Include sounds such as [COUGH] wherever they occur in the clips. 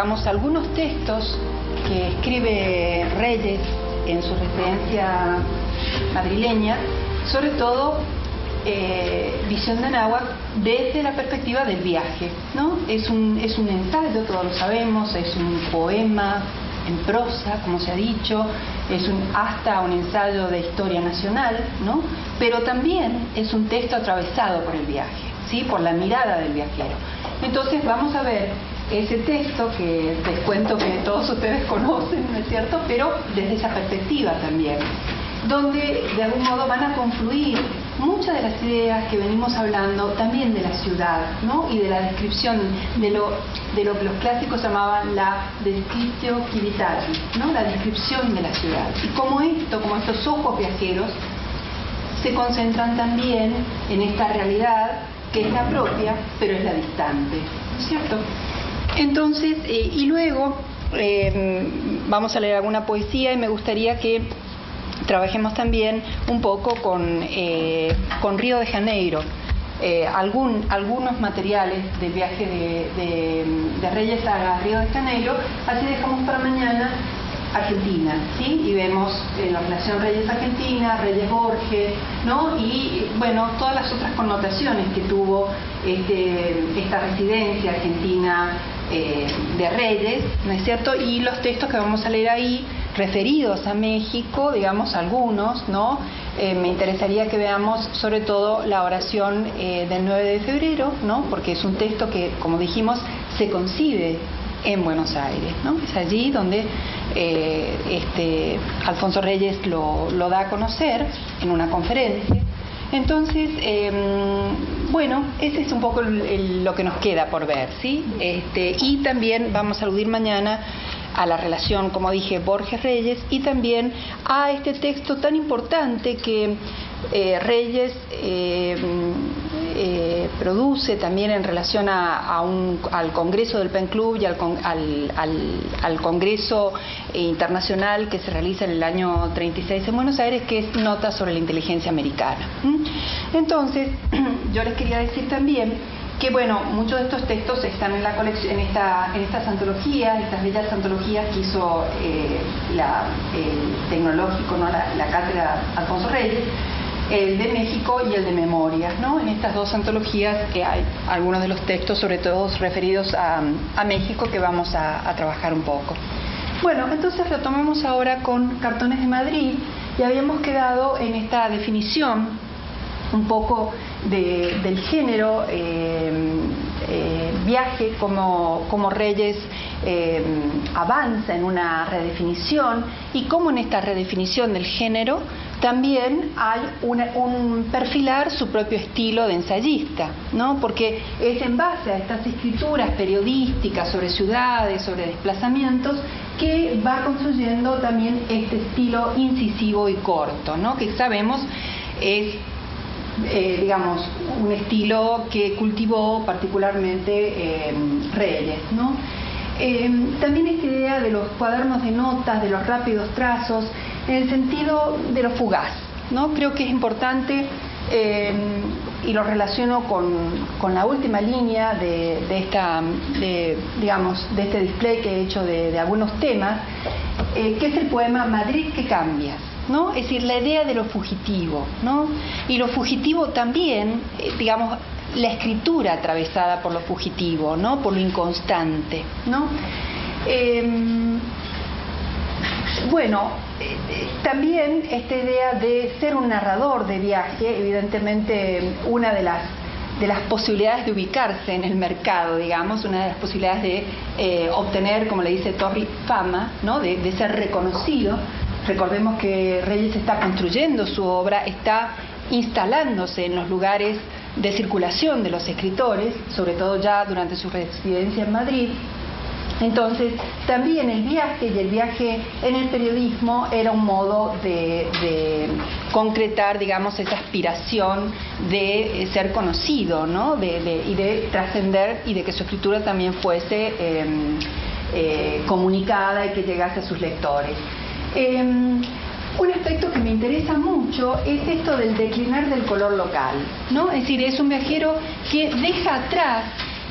digamos, algunos textos que escribe Reyes en su residencia madrileña, sobre todo eh, Visión de Anáhuac desde la perspectiva del viaje. ¿no? Es, un, es ensayo, todos lo sabemos, es un poema en prosa, como se ha dicho, es hasta un ensayo de historia nacional, ¿no? pero también es un texto atravesado por el viaje, ¿sí? por la mirada del viajero. Entonces vamos a ver ese texto que les cuento que todos ustedes [LAUGHS] conocen, ¿no es cierto? Pero desde esa perspectiva también, donde de algún modo van a confluir muchas de las ideas que venimos hablando también de la ciudad, ¿no? Y de la descripción de lo, de lo que los clásicos llamaban la descriptio civitatis, ¿no? La descripción de la ciudad. Y como esto, como estos ojos viajeros, se concentran también en esta realidad que es la propia, pero es la distante, ¿cierto? Entonces, eh, y luego eh, vamos a leer alguna poesía y me gustaría que trabajemos también un poco con, eh, con Río de Janeiro. algún, algunos materiales del viaje de, de, Reyes a Río de Janeiro, así dejamos para mañana Argentina, ¿sí? Y vemos la relación Reyes-Argentina, Reyes-Borges, ¿no? Y, bueno, todas las otras connotaciones que tuvo este, esta residencia argentina eh, de Reyes, ¿no es cierto? Y los textos que vamos a leer ahí, referidos a México, digamos algunos, ¿no? Eh, me interesaría que veamos sobre todo la oración eh, del 9 de febrero, ¿no? Porque es un texto que, como dijimos, se concibe en Buenos Aires, ¿no? Es allí donde este, Alfonso Reyes lo, lo da a conocer en una conferencia entonces, em, bueno, ese es un poco lo que nos queda por ver, ¿sí? Este, y también vamos a aludir mañana a la relación, como dije, Borges Reyes y también a este texto tan importante que eh, Reyes eh, eh, produce también en relación a, al Congreso del PEN Club y al, al, Congreso Internacional que se realiza en el año 36 en Buenos Aires, que es Nota sobre la Inteligencia Americana. Entonces, [CLEARS THROAT] yo les quería decir también que bueno, muchos de estos textos están en la colección, en, esta, en estas antologías, estas bellas antologías que hizo la, el tecnológico, ¿no? la, la cátedra Alfonso Reyes, el de México y el de Memorias. ¿no? En estas dos antologías que hay algunos de los textos, sobre todo referidos a, México, que vamos a, trabajar un poco. Bueno, entonces retomemos ahora con Cartones de Madrid y habíamos quedado en esta definición un poco del género eh, eh, viaje como, como Reyes eh, avanza en una redefinición y cómo en esta redefinición del género también hay un perfilar su propio estilo de ensayista, ¿no? porque es en base a estas escrituras periodísticas sobre ciudades, sobre desplazamientos, que va construyendo también este estilo incisivo y corto, ¿no? que sabemos es eh, digamos, un estilo que cultivó particularmente eh, Reyes. ¿no? Eh, también esta idea de los cuadernos de notas, de los rápidos trazos, en el sentido de lo fugaz. ¿no? Creo que es importante y lo relaciono con, la última línea de, esta, digamos, de este display que he hecho de, algunos temas, que es el poema Madrid que cambia. ¿No? Es decir, la idea de lo fugitivo, ¿no? Y lo fugitivo también, eh, digamos, la escritura atravesada por lo fugitivo, ¿no? Por lo inconstante, ¿no? bueno, eh, eh, también esta idea de ser un narrador de viaje, evidentemente una de las de las posibilidades de ubicarse en el mercado, digamos, una de las posibilidades de obtener, como le dice Torri, fama, ¿no? de, de ser reconocido. Recordemos que Reyes está construyendo su obra, está instalándose en los lugares de circulación de los escritores, sobre todo ya durante su residencia en Madrid, entonces, también el viaje y el viaje en el periodismo era un modo de, concretar, digamos, esa aspiración de ser conocido, ¿no? y de trascender y de que su escritura también fuese em, eh, comunicada y que llegase a sus lectores. Em, un aspecto que me interesa mucho es esto del declinar del color local, ¿no? Es decir, es un viajero que deja atrás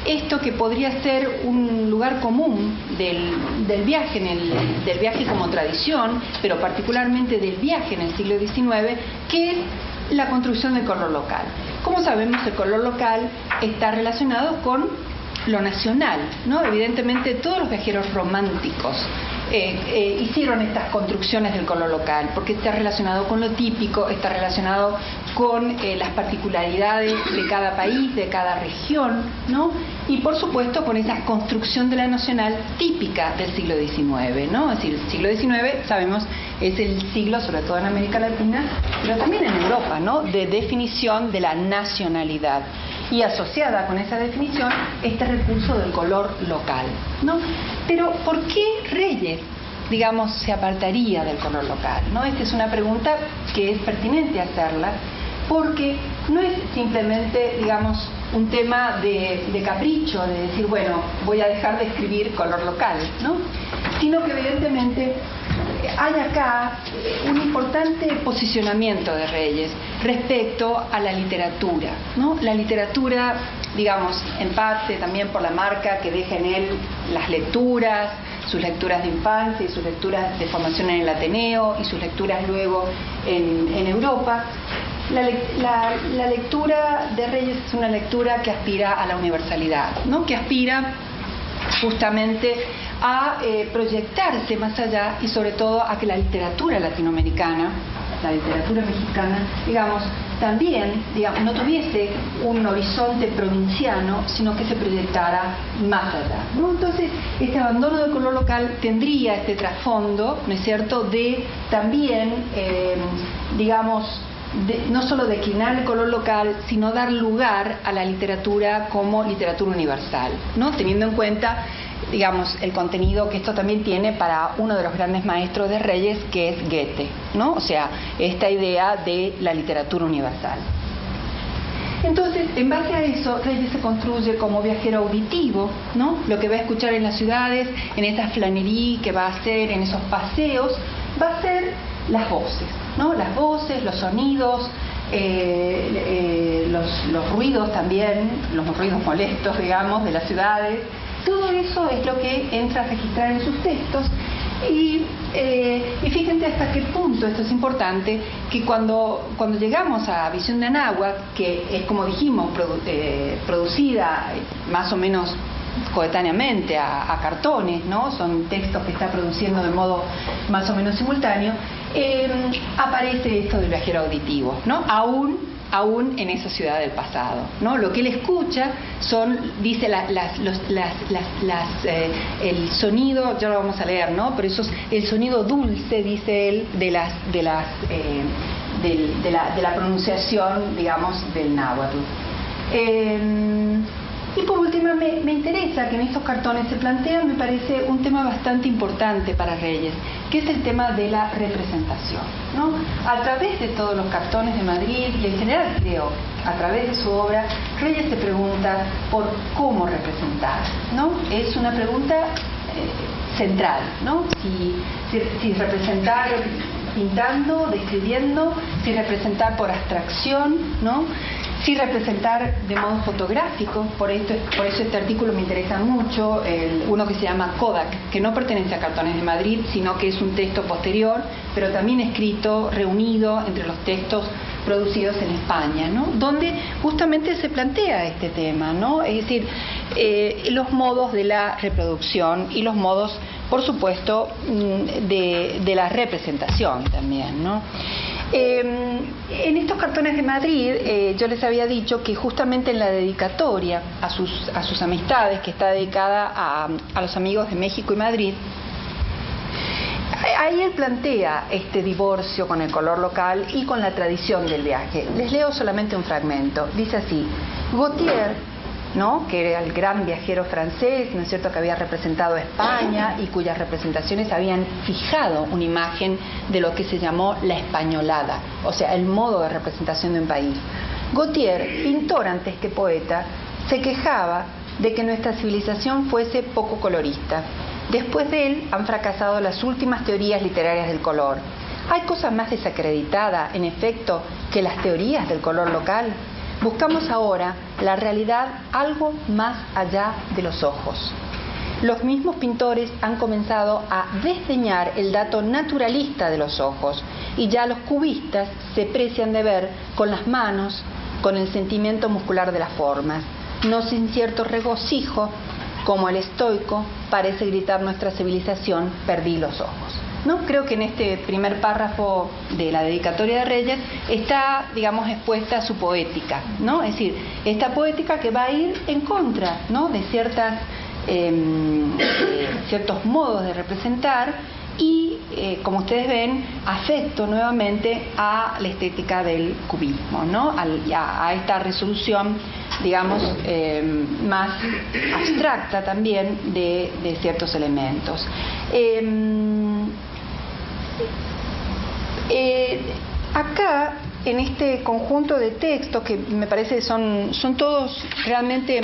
esto que podría ser un lugar común del, viaje, en el, del viaje como tradición, pero particularmente del viaje en el siglo XIX, que es la construcción del color local. Como sabemos, el color local está relacionado con lo nacional, ¿no? Evidentemente todos los viajeros románticos eh, eh, hicieron estas construcciones del color local, porque está relacionado con lo típico, está relacionado con eh, las particularidades de cada país, de cada región, ¿no? Y por supuesto con esa construcción de la nacional típica del siglo XIX, ¿no? Es decir, el siglo XIX, sabemos, es el siglo, sobre todo en América Latina, pero también en Europa, ¿no? De definición de la nacionalidad y asociada con esa definición este recurso del color local. ¿no? Pero ¿por qué Reyes, digamos, se apartaría del color local? ¿no? Esta es una pregunta que es pertinente hacerla porque no es simplemente, digamos, un tema de, capricho, de decir, bueno, voy a dejar de escribir color local, ¿no? sino que evidentemente hay acá un importante posicionamiento de Reyes respecto a la literatura. La literatura, digamos, en parte también por la marca que deja en él las lecturas, sus lecturas de infancia y sus lecturas de formación en el Ateneo y sus lecturas luego en, Europa. La, la, lectura de Reyes es una lectura que aspira a la universalidad, ¿no? que aspira justamente a eh, proyectarse más allá y sobre todo a que la literatura latinoamericana, la literatura mexicana, digamos, también digamos, no tuviese un horizonte provinciano, sino que se proyectara más allá. Entonces, este abandono del color local tendría este trasfondo, ¿no es cierto?, de también, eh, digamos, no solo declinar el color local, sino dar lugar a la literatura como literatura universal, ¿no? teniendo en cuenta digamos, el contenido que esto también tiene para uno de los grandes maestros de Reyes, que es Goethe, ¿no? O sea, esta idea de la literatura universal. Entonces, en base a eso, Reyes se construye como viajero auditivo, ¿no? Lo que va a escuchar en las ciudades, en esa flanería que va a hacer, en esos paseos, va a ser las voces, ¿no? Las voces, los sonidos, eh, eh, los, ruidos también, los ruidos molestos, digamos, de las ciudades. Todo eso es lo que entra a registrar en sus textos. Y, eh, fíjense hasta qué punto esto es importante, que cuando, cuando llegamos a Visión de Anáhuac, que es como dijimos, producida más o menos coetáneamente a, cartones, ¿no? Son textos que está produciendo de modo más o menos simultáneo, eh, aparece esto del viajero auditivo, ¿no? Aún aún en esa ciudad del pasado. ¿no? Lo que él escucha son, dice, las, las, eh, el sonido, ya lo vamos a leer, ¿no? pero eso es el sonido dulce, dice él, de, las, de, las, eh, de, la, de la pronunciación, digamos, del náhuatl. Y por último, me, interesa que en estos cartones se plantea, me parece, un tema bastante importante para Reyes, que es el tema de la representación. ¿no? A través de todos los cartones de Madrid y en general creo, a través de su obra, Reyes se pregunta por cómo representar. ¿no? Es una pregunta eh, central, ¿no? Si representar pintando, describiendo, si representar por abstracción, ¿no? Sí representar de modo fotográfico, por, esto, por eso este artículo me interesa mucho, uno que se llama Kodak, que no pertenece a Cartones de Madrid, sino que es un texto posterior, pero también escrito, reunido entre los textos producidos en España, ¿no? donde justamente se plantea este tema, ¿no? es decir, eh, los modos de la reproducción y los modos, por supuesto, mm, de, de la representación también. ¿no? Eh, en estos cartones de Madrid eh, yo les había dicho que justamente en la dedicatoria a sus, a sus amistades, que está dedicada a, a los amigos de México y Madrid, ahí él plantea este divorcio con el color local y con la tradición del viaje. Les leo solamente un fragmento. Dice así, Gautier ¿no? que era el gran viajero francés, ¿no es cierto?, que había representado a España y cuyas representaciones habían fijado una imagen de lo que se llamó la españolada, o sea, el modo de representación de un país. Gautier, pintor antes que poeta, se quejaba de que nuestra civilización fuese poco colorista. Después de él han fracasado las últimas teorías literarias del color. ¿Hay cosa más desacreditada, en efecto, que las teorías del color local? Buscamos ahora la realidad algo más allá de los ojos. Los mismos pintores han comenzado a desdeñar el dato naturalista de los ojos y ya los cubistas se precian de ver con las manos, con el sentimiento muscular de las formas, no sin cierto regocijo, como el estoico parece gritar nuestra civilización, perdí los ojos. ¿No? Creo que en este primer párrafo de la dedicatoria de Reyes está, digamos, expuesta su poética, ¿no? Es decir, esta poética que va a ir en contra, ¿no? De ciertas, em, ciertos modos de representar y, eh, como ustedes ven, afecto nuevamente a la estética del cubismo, ¿no? a, esta resolución, digamos, eh, más abstracta también de, ciertos elementos. Em, eh, acá en este conjunto de textos que me parece son, son todos realmente,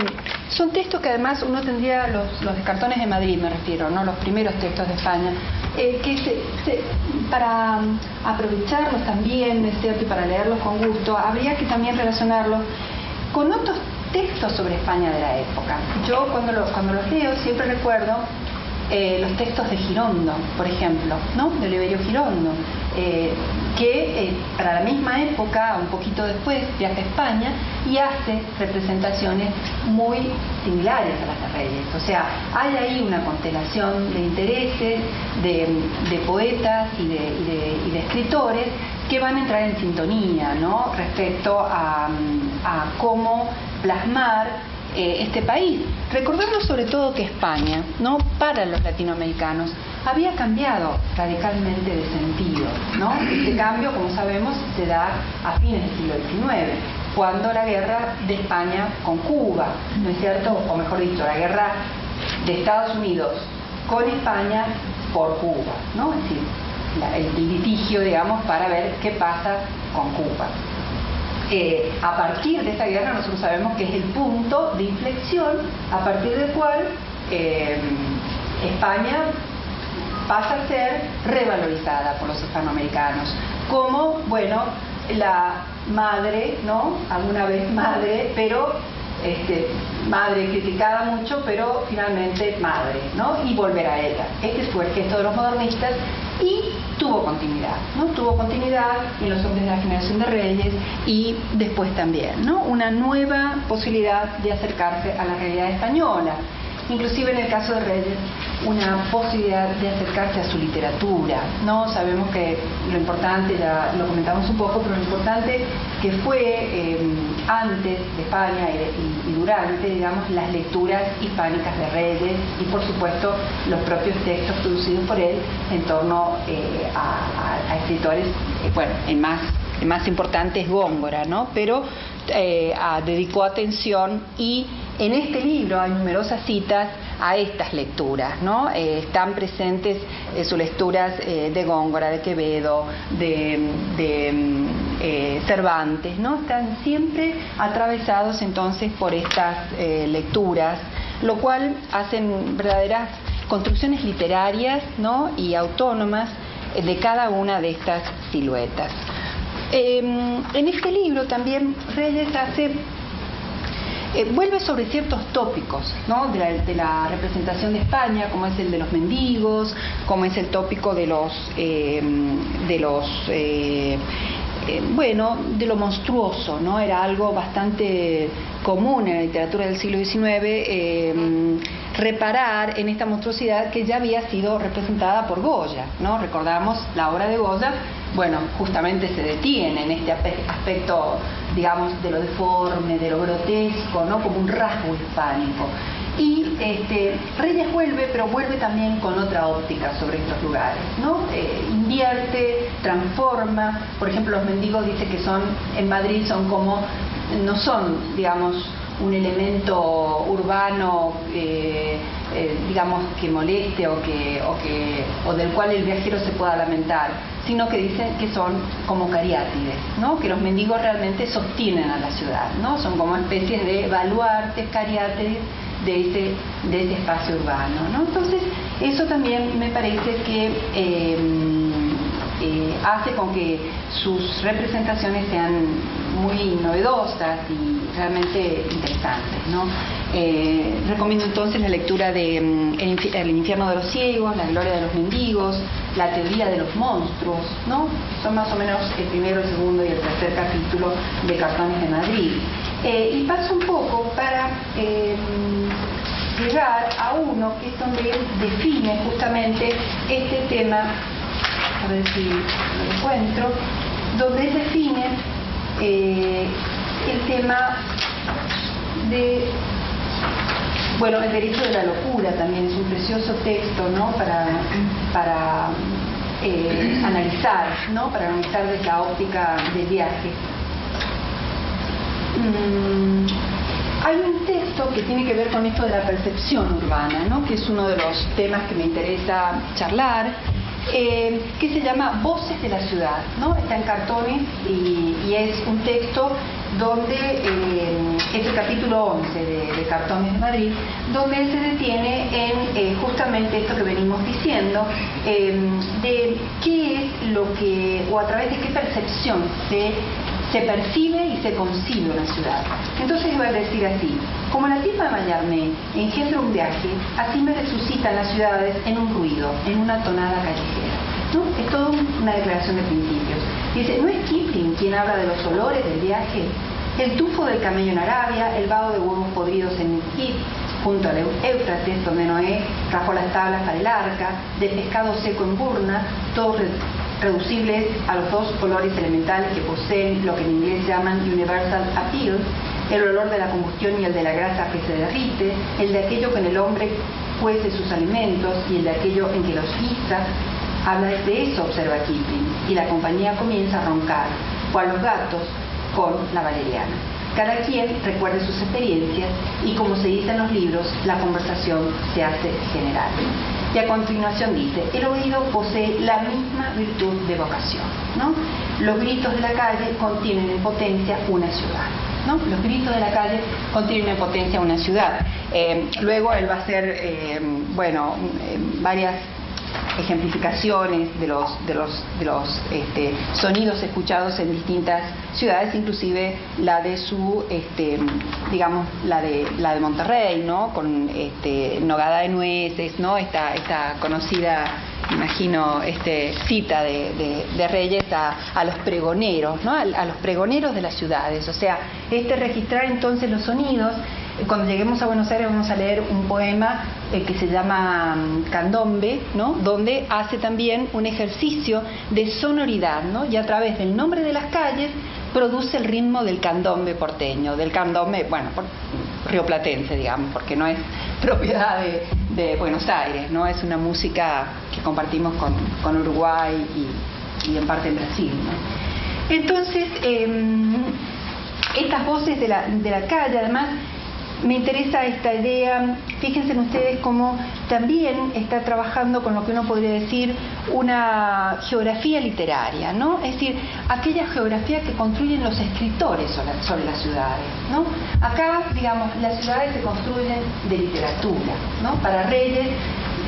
son textos que además uno tendría, los, los cartones de Madrid me refiero, ¿no? los primeros textos de España, eh, que para aprovecharlos también, es cierto, y para leerlos con gusto, habría que también relacionarlos con otros textos sobre España de la época. Yo cuando, cuando los leo siempre recuerdo eh, los textos de Girondo, por ejemplo, ¿no? de Oliverio Girondo, eh, que eh, para la misma época, un poquito después, viaja a España y hace representaciones muy similares a las de Reyes. O sea, hay ahí una constelación de intereses, de, poetas y de, escritores que van a entrar en sintonía ¿no? respecto a cómo plasmar eh, este país. Recordemos sobre todo que España, ¿no? para los latinoamericanos, había cambiado radicalmente de sentido. ¿no? Este cambio, como sabemos, se da a fines del siglo XIX, cuando la guerra de España con Cuba, ¿no es cierto? O mejor dicho, la guerra de Estados Unidos con España por Cuba, ¿no? Es decir, el litigio, digamos, para ver qué pasa con Cuba a partir de esta guerra nosotros sabemos que es el punto de inflexión a partir del cual eh, España pasa a ser revalorizada por los hispanoamericanos como, bueno, la madre, ¿no? Alguna vez madre, pero este, madre criticada mucho, pero finalmente madre, ¿no? Y volver a ella. Este fue el gesto de los modernistas y tuvo continuidad, ¿no? Tuvo continuidad en los hombres de la generación de reyes y después también, ¿no? Una nueva posibilidad de acercarse a la realidad española inclusive en el caso de Reyes, una posibilidad de acercarse a su literatura. ¿no? Sabemos que lo importante, ya lo comentamos un poco, pero lo importante que fue eh, antes de España y, durante, digamos, las lecturas hispánicas de Reyes y por supuesto los propios textos producidos por él en torno eh, a, escritores, eh, bueno, el más, el más importante es Góngora, ¿no? pero dedicó atención y en este libro hay numerosas citas a estas lecturas, ¿no? Eh, están presentes eh, sus lecturas eh, de Góngora, de Quevedo, de, mm, Cervantes, ¿no? Están siempre atravesados entonces por estas lecturas, lo cual hacen verdaderas construcciones literarias, ¿no? Y autónomas de cada una de estas siluetas. Em, en este libro también Reyes hace eh, vuelve sobre ciertos tópicos ¿no? de, la, representación de España, como es el de los mendigos, como es el tópico de los, eh, de los eh, bueno, de lo monstruoso, ¿no? Era algo bastante común en la literatura del siglo XIX reparar en esta monstruosidad que ya había sido representada por Goya, ¿no? Recordamos la obra de Goya, bueno, justamente se detiene en este aspecto digamos, de lo deforme, de lo grotesco, ¿no? Como un rasgo hispánico. Y este, Reyes vuelve, pero vuelve también con otra óptica sobre estos lugares, ¿no? Eh, invierte, transforma, por ejemplo, los mendigos dice que son, en Madrid son como, no son, digamos, un elemento urbano, eh, eh, digamos, que moleste o, que, o, que, o del cual el viajero se pueda lamentar, sino que dicen que son como cariátides, ¿no? que los mendigos realmente sostienen a la ciudad, ¿no? son como especies de baluartes, cariátides de ese, de ese espacio urbano. ¿no? Entonces, eso también me parece que... Eh, hace con que sus representaciones sean muy novedosas y realmente interesantes. ¿no? Eh, recomiendo entonces la lectura de mm, el, infierno de los ciegos, La gloria de los mendigos, La teoría de los monstruos, ¿no? son más o menos el primero, el segundo y el tercer capítulo de Cartones de Madrid. Eh, y paso un poco para llegar a uno que es donde él define justamente este tema, a ver si lo encuentro, donde define eh, el tema de bueno, el derecho de la locura también es un precioso texto, ¿no? Para, para eh, analizar, ¿no? Para analizar desde la óptica del viaje. Mm, hay un texto que tiene que ver con esto de la percepción urbana, ¿no? que es uno de los temas que me interesa charlar, eh, que se llama Voces de la Ciudad. ¿no? Está en cartones y, es un texto donde eh, es el capítulo 11 de, Cartones de Madrid, donde él se detiene en eh, justamente esto que venimos diciendo, de qué es lo que, o a través de qué percepción se se percibe y se concibe una ciudad. Entonces iba a decir así, como la tipa de Mallarmé engendra un viaje, así me resucitan las ciudades en un ruido, en una tonada callejera. ¿No? Es toda una declaración de principios. Dice, ¿no es Kipling quien habla de los olores del viaje? El tufo del camello en Arabia, el vaho de huevos podridos en Egipto, junto al Éufrates, donde Noé trajo las tablas para el arca, de pescado seco en Burna, todos reducibles a los dos colores elementales que poseen lo que en inglés llaman universal appeal, el olor de la combustión y el de la grasa que se derrite, el de aquello que en el hombre cuece sus alimentos y el de aquello en que los guisa, habla de eso, observa Kipling, y la compañía comienza a roncar, cual los gatos con la valeriana. Cada quien recuerde sus experiencias y como se dice en los libros, la conversación se hace general. Y a continuación dice, el oído posee la misma virtud de vocación. Los gritos de la calle contienen en potencia una ciudad. Los gritos de la calle contienen en potencia una ciudad. Eh, luego él va a hacer, eh, bueno, eh, varias ejemplificaciones de los, de los, de los este, sonidos escuchados en distintas ciudades, inclusive la de su, este, digamos, la de, la de Monterrey, ¿no? Con este, Nogada de Nueces, ¿no? Esta, esta conocida imagino, este, cita de, de, Reyes a, los pregoneros, ¿no? a, los pregoneros de las ciudades. O sea, este registrar entonces los sonidos cuando lleguemos a Buenos Aires vamos a leer un poema eh, que se llama mm, Candombe, ¿no? donde hace también un ejercicio de sonoridad, ¿no? y a través del nombre de las calles produce el ritmo del candombe porteño, del candombe, bueno, rioplatense, digamos, porque no es [LAUGHS] propiedad de, Buenos Aires, ¿no? es una música que compartimos con, Uruguay y, en parte en Brasil. Entonces, em, estas voces de la, de la calle, además, me interesa esta idea, fíjense ustedes cómo también está trabajando con lo que uno podría decir una geografía literaria, ¿no? Es decir, aquella geografía que construyen los escritores sobre las ciudades, ¿no? Acá, digamos, las ciudades se construyen de literatura, ¿no? Para Reyes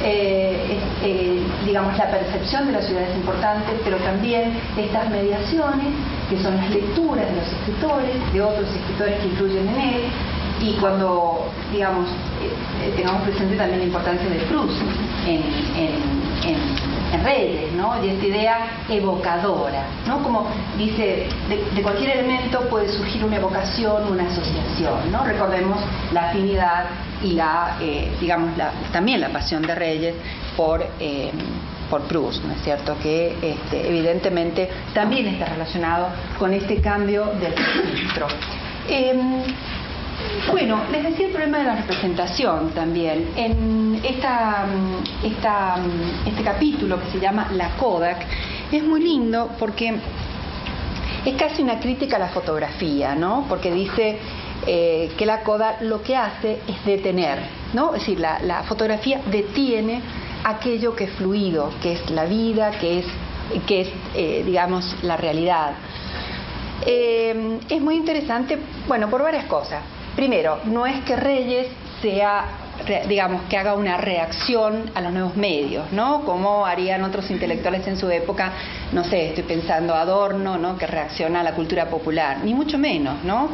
eh, eh, digamos, la percepción de la ciudad es importante, pero también estas mediaciones, que son las lecturas de los escritores, de otros escritores que incluyen en él, y cuando, digamos, eh, tengamos presente también la importancia de Proust en, en, Reyes, ¿no? Y esta idea evocadora, ¿no? Como dice, de, cualquier elemento puede surgir una evocación, una asociación, ¿no? Recordemos la afinidad y la, eh, digamos, la, también la pasión de Reyes por... Eh, por Proust, ¿no es cierto? Que este, evidentemente también está relacionado con este cambio del registro. Em, bueno, les decía el problema de la representación también. En esta, este capítulo que se llama La Kodak es muy lindo porque es casi una crítica a la fotografía, ¿no? Porque dice eh, que la Kodak lo que hace es detener, ¿no? Es decir, la, fotografía detiene aquello que es fluido, que es la vida, que es, que es eh, digamos, la realidad. Eh, es muy interesante, bueno, por varias cosas. Primero, no es que Reyes sea digamos, que haga una reacción a los nuevos medios, ¿no? Como harían otros intelectuales en su época, no sé, estoy pensando Adorno, ¿no? Que reacciona a la cultura popular, ni mucho menos, ¿no?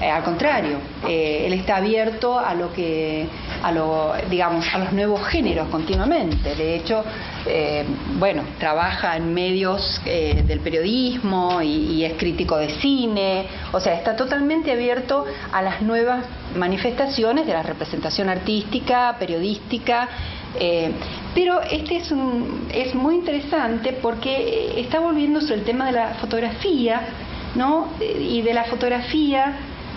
Eh, al contrario, eh, él está abierto a lo que, a lo, digamos, a los nuevos géneros continuamente. De hecho, eh, bueno, trabaja en medios del periodismo y, es crítico de cine, o sea, está totalmente abierto a las nuevas manifestaciones de la representación artística, periodística. pero este es, un, es muy interesante porque está volviéndose el tema de la fotografía, ¿no? Y de la fotografía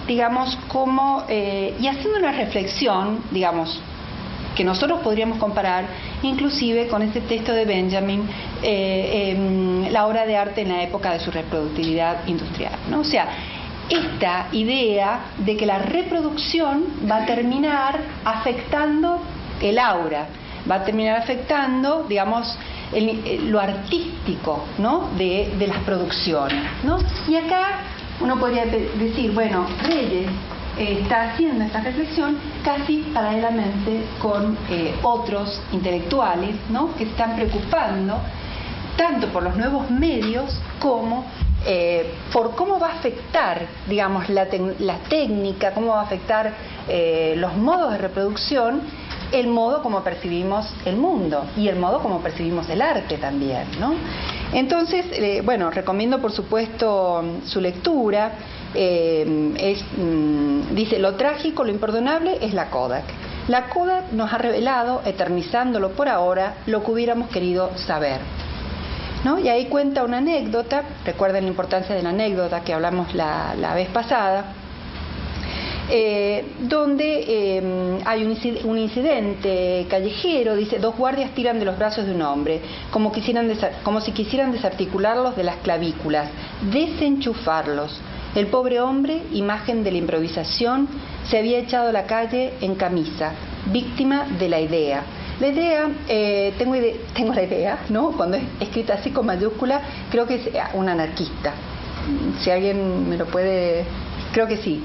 digamos, como, eh, y haciendo una reflexión, digamos, que nosotros podríamos comparar inclusive con ese texto de Benjamin, eh, la obra de arte en la época de su reproductividad industrial. ¿no? O sea, esta idea de que la reproducción va a terminar afectando el aura, va a terminar afectando, digamos, lo artístico ¿no? de, de las producciones. ¿no? Y acá uno podría decir, bueno, Reyes eh, está haciendo esta reflexión casi paralelamente con eh, otros intelectuales ¿no? que están preocupando tanto por los nuevos medios como eh, por cómo va a afectar, digamos, la, la técnica, cómo va a afectar los modos de reproducción, el modo como percibimos el mundo y el modo como percibimos el arte también, ¿no? Entonces, eh, bueno, recomiendo por supuesto su lectura. Eh, es, mm, dice, lo trágico, lo imperdonable es la Kodak. La Kodak nos ha revelado, eternizándolo por ahora, lo que hubiéramos querido saber. ¿No? Y ahí cuenta una anécdota, recuerden la importancia de la anécdota que hablamos la, la vez pasada, eh, donde eh, hay un, incidente callejero, dice, dos guardias tiran de los brazos de un hombre, como, quisieran como si quisieran desarticularlos de las clavículas, desenchufarlos. El pobre hombre, imagen de la improvisación, se había echado a la calle en camisa, víctima de la idea. La idea, eh, tengo, [LAUGHS] tengo la idea, ¿no? Cuando es escrita así con mayúscula, creo que es un anarquista. Si alguien me lo puede, creo que sí,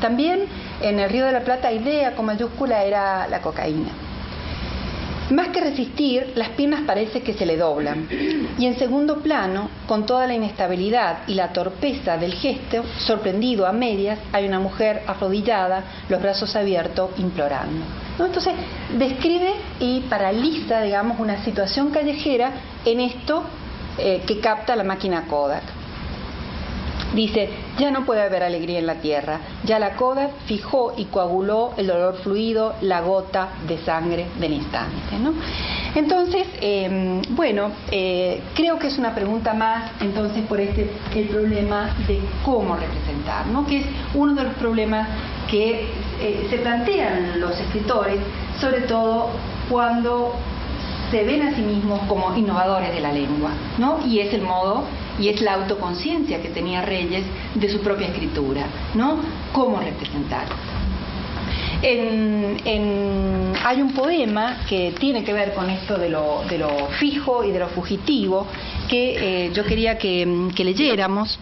también en el Río de la Plata idea con mayúscula era la cocaína. Más que resistir, las piernas parece que se le doblan. Y en segundo plano, con toda la inestabilidad y la torpeza del gesto, sorprendido a medias, hay una mujer arrodillada, los brazos abiertos, implorando. Entonces, describe y paraliza, digamos, una situación callejera en esto eh, que capta la máquina Kodak. Dice, ya no puede haber alegría en la tierra, ya la coda fijó y coaguló el dolor fluido, la gota de sangre del instante. Entonces, em, bueno, eh, creo que es una pregunta más, entonces, por este, el problema de cómo representar, ¿no? que es uno de los problemas que eh, se plantean los escritores, sobre todo cuando se ven a sí mismos como innovadores de la lengua, ¿no? Y es el modo y es la autoconciencia que tenía Reyes de su propia escritura, ¿no? ¿Cómo representar? hay un poema que tiene que ver con esto de lo, fijo y de lo fugitivo que eh, yo quería que, leyéramos.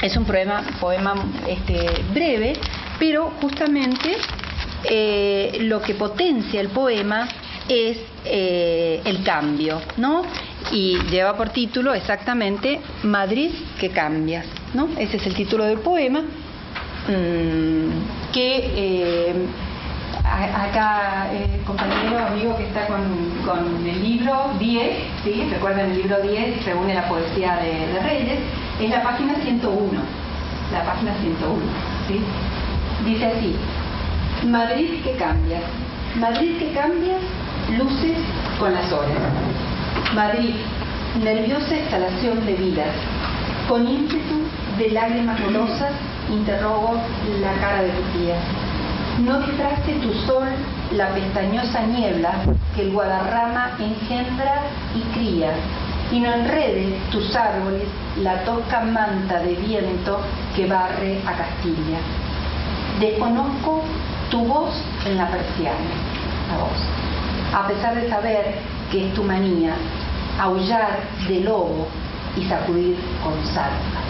Es un poema, este, breve, pero justamente eh, lo que potencia el poema es eh, el cambio, ¿no? Y lleva por título exactamente Madrid que cambias, ¿no? Ese es el título del poema mm, que eh, acá el compañero amigo que está con, el libro 10, ¿sí? recuerden el libro 10, reúne la poesía de, Reyes, es la página 101, la página 101, ¿sí? Dice así, Madrid que cambias, Madrid que cambias luces con las horas. Madrid, nerviosa exhalación de vida. Con ímpetu de lágrimas golosas, interrogo la cara de tu tía. No disfrace tu sol la pestañosa niebla que el Guadarrama engendra y cría, y no enrede tus árboles la tosca manta de viento que barre a Castilla. Desconozco tu voz en la persiana, la voz a pesar de saber que es tu manía aullar de lobo y sacudir con salva.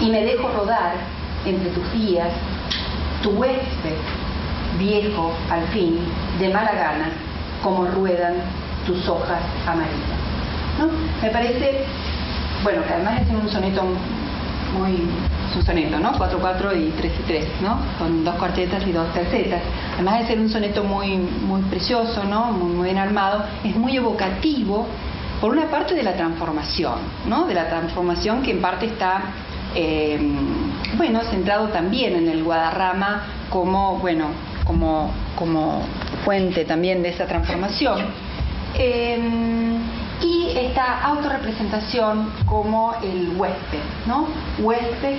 Y me dejo rodar entre tus días, tu huésped, viejo al fin, de mala gana, como ruedan tus hojas amarillas. Me parece, bueno, que además es un soneto muy, es un soneto, ¿no? 4, 4 y 3 y 3, ¿no? Con dos cuartetas y dos tercetas. Además de ser un soneto muy, muy precioso, ¿no? Muy, muy bien armado, es muy evocativo, por una parte de la transformación, ¿no? De la transformación que en parte está eh, bueno, centrado también en el Guadarrama como, bueno, como, como fuente también de esa transformación. Eh, y esta autorrepresentación como el huésped, ¿no? Huésped,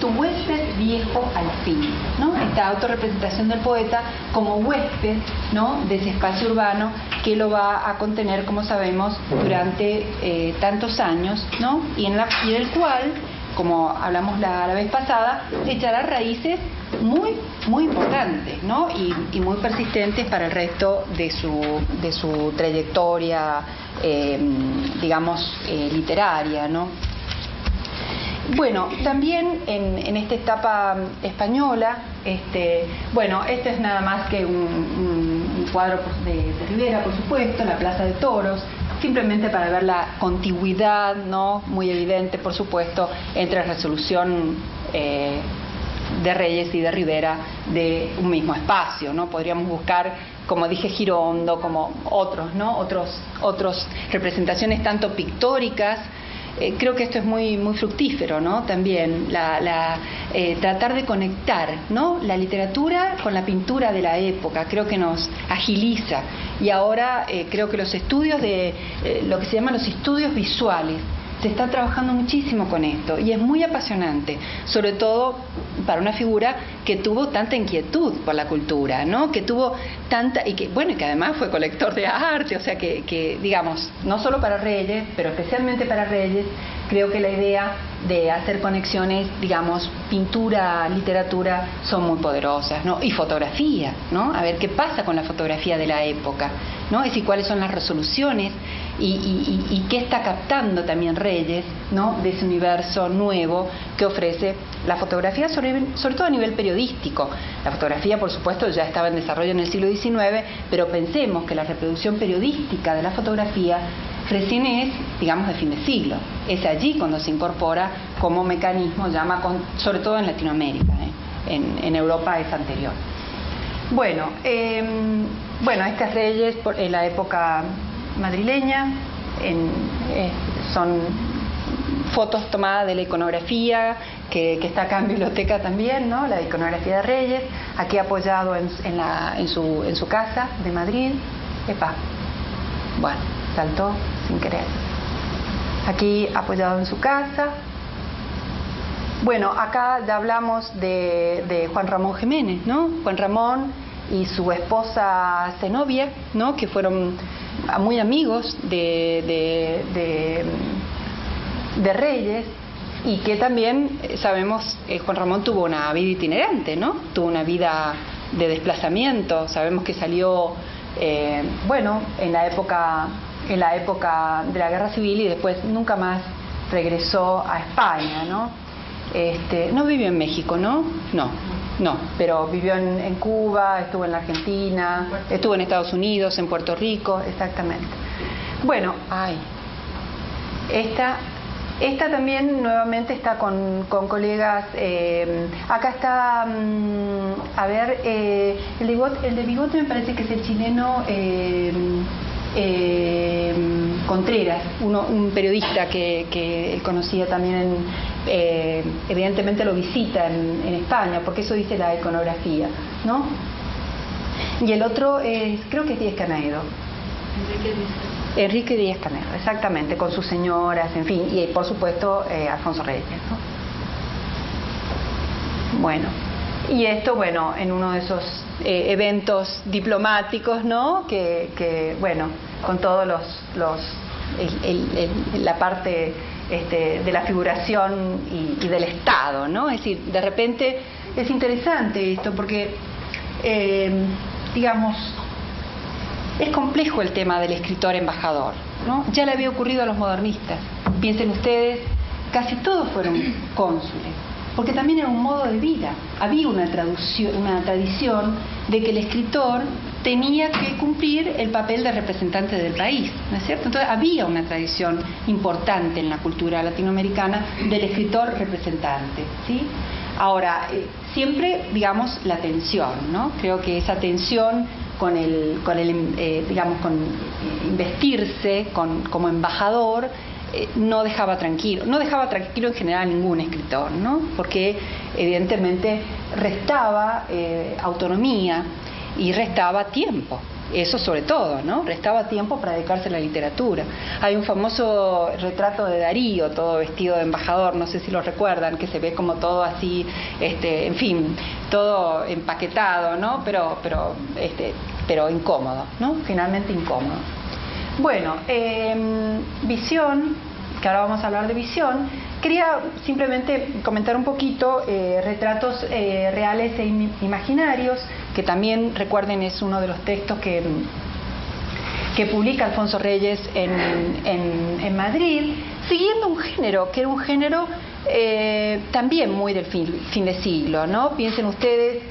tu huésped viejo al fin, ¿no? Esta autorrepresentación del poeta como huésped, ¿no? De ese espacio urbano que lo va a contener, como sabemos, durante eh, tantos años, ¿no? Y en, la, y en el cual como hablamos la, vez pasada, echará raíces muy, muy importantes ¿no? y, muy persistentes para el resto de su, de su trayectoria, eh, digamos, eh, literaria. ¿no? Bueno, también en, esta etapa española, este, bueno, este es nada más que un, cuadro de, de Rivera, por supuesto, la Plaza de Toros, simplemente para ver la contigüidad, ¿no? Muy evidente, por supuesto, entre la resolución eh, de Reyes y de Rivera de un mismo espacio, ¿no? Podríamos buscar, como dije, Girondo, como otros, ¿no? Otros, otros representaciones tanto pictóricas eh, creo que esto es muy, muy fructífero, ¿no? También la, eh, tratar de conectar, ¿no? La literatura con la pintura de la época, creo que nos agiliza. Y ahora eh, creo que los estudios de lo que se llaman los estudios visuales se está trabajando muchísimo con esto y es muy apasionante, sobre todo para una figura que tuvo tanta inquietud por la cultura, ¿no? Que tuvo tanta y que bueno, y que además fue colector de arte, o sea que, que digamos, no solo para Reyes, pero especialmente para Reyes, creo que la idea de hacer conexiones, digamos, pintura, literatura, son muy poderosas, ¿no? Y fotografía, ¿no? A ver qué pasa con la fotografía de la época, ¿no? Es decir, cuáles son las resoluciones y, qué está captando también Reyes, ¿no? De ese universo nuevo que ofrece la fotografía, sobre, todo a nivel periodístico. La fotografía, por supuesto, ya estaba en desarrollo en el siglo XIX, pero pensemos que la reproducción periodística de la fotografía recién es, digamos, de fin de siglo. Es allí cuando se incorpora como mecanismo, llama sobre todo en Latinoamérica, ¿eh? en, Europa es anterior. Bueno, em, bueno, estas reyes en la época madrileña eh, son fotos tomadas de la iconografía que, está acá en biblioteca también, ¿no? la iconografía de Reyes, aquí apoyado en, en, su, en su casa de Madrid. Epa, bueno, saltó sin querer. Aquí apoyado en su casa. Bueno, acá ya hablamos de, Juan Ramón Jiménez, ¿no? Juan Ramón y su esposa Zenobia, ¿no? Que fueron muy amigos de, de, de, Reyes y que también eh, sabemos eh, Juan Ramón tuvo una vida itinerante, ¿no? Tuvo una vida de desplazamiento. Sabemos que salió, eh, bueno, en la época en la época de la guerra civil y después nunca más regresó a España, ¿no? Este, no vivió en México, ¿no? No, no, pero vivió en, Cuba, estuvo en la Argentina, estuvo en Estados Unidos, en Puerto Rico, exactamente. Bueno, ay, esta, esta también nuevamente está con, colegas, eh, acá está, mm, a ver, eh, el, de el de Bigote me parece que es el chileno... Eh, eh, Contreras, un periodista que, que conocía también, eh, evidentemente lo visita en, España, porque eso dice la iconografía, ¿no? Y el otro es, creo que es Díaz Canedo. Enrique Díaz. Enrique Díaz Canedo, exactamente, con sus señoras, en fin, y por supuesto eh, Alfonso Reyes, ¿no? Bueno, y esto, bueno, en uno de esos eh, eventos diplomáticos, ¿no? Que, bueno, con todos los, los la parte este, de la figuración y, del Estado, ¿no? Es decir, de repente es interesante esto porque, eh, digamos, es complejo el tema del escritor embajador, ¿no? Ya le había ocurrido a los modernistas. Piensen ustedes, casi todos fueron cónsules porque también era un modo de vida. Había una, una tradición de que el escritor tenía que cumplir el papel de representante del país, ¿no es cierto? Entonces había una tradición importante en la cultura latinoamericana del escritor representante, ¿sí? Ahora, eh, siempre, digamos, la tensión, ¿no? Creo que esa tensión con el, con el eh, digamos, con investirse con, como embajador eh, no dejaba tranquilo, no dejaba tranquilo en general a ningún escritor, ¿no? Porque evidentemente restaba autonomía y restaba tiempo eso sobre todo, ¿no? Restaba tiempo para dedicarse a la literatura. Hay un famoso retrato de Darío, todo vestido de embajador, no sé si lo recuerdan, que se ve como todo así, este, en fin, todo empaquetado, ¿no? Pero, pero, este, pero incómodo, ¿no? Finalmente incómodo. Bueno, em, visión, que ahora vamos a hablar de visión, quería simplemente comentar un poquito eh, retratos eh, reales e imaginarios que también recuerden es uno de los textos que, que publica Alfonso Reyes en, Madrid, siguiendo un género, que era un género eh, también muy del fin, fin, de siglo, ¿no? Piensen ustedes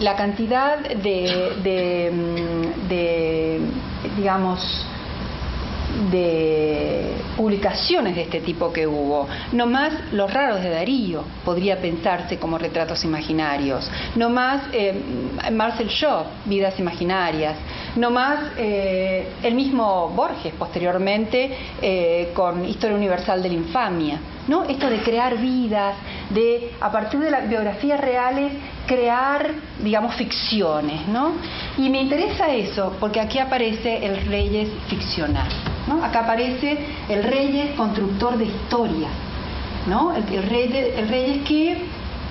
la cantidad de, de digamos, de publicaciones de este tipo que hubo. No más Los raros de Darío podría pensarse como retratos imaginarios. No más eh, Marcel Shaw, Vidas Imaginarias. No más eh, el mismo Borges posteriormente eh, con Historia Universal de la Infamia. ¿no? Esto de crear vidas, de a partir de las biografías reales crear, digamos, ficciones, ¿no? Y me interesa eso porque aquí aparece el Reyes ficcional, ¿no? Acá aparece el Reyes constructor de historia, ¿no? El, rey el Reyes que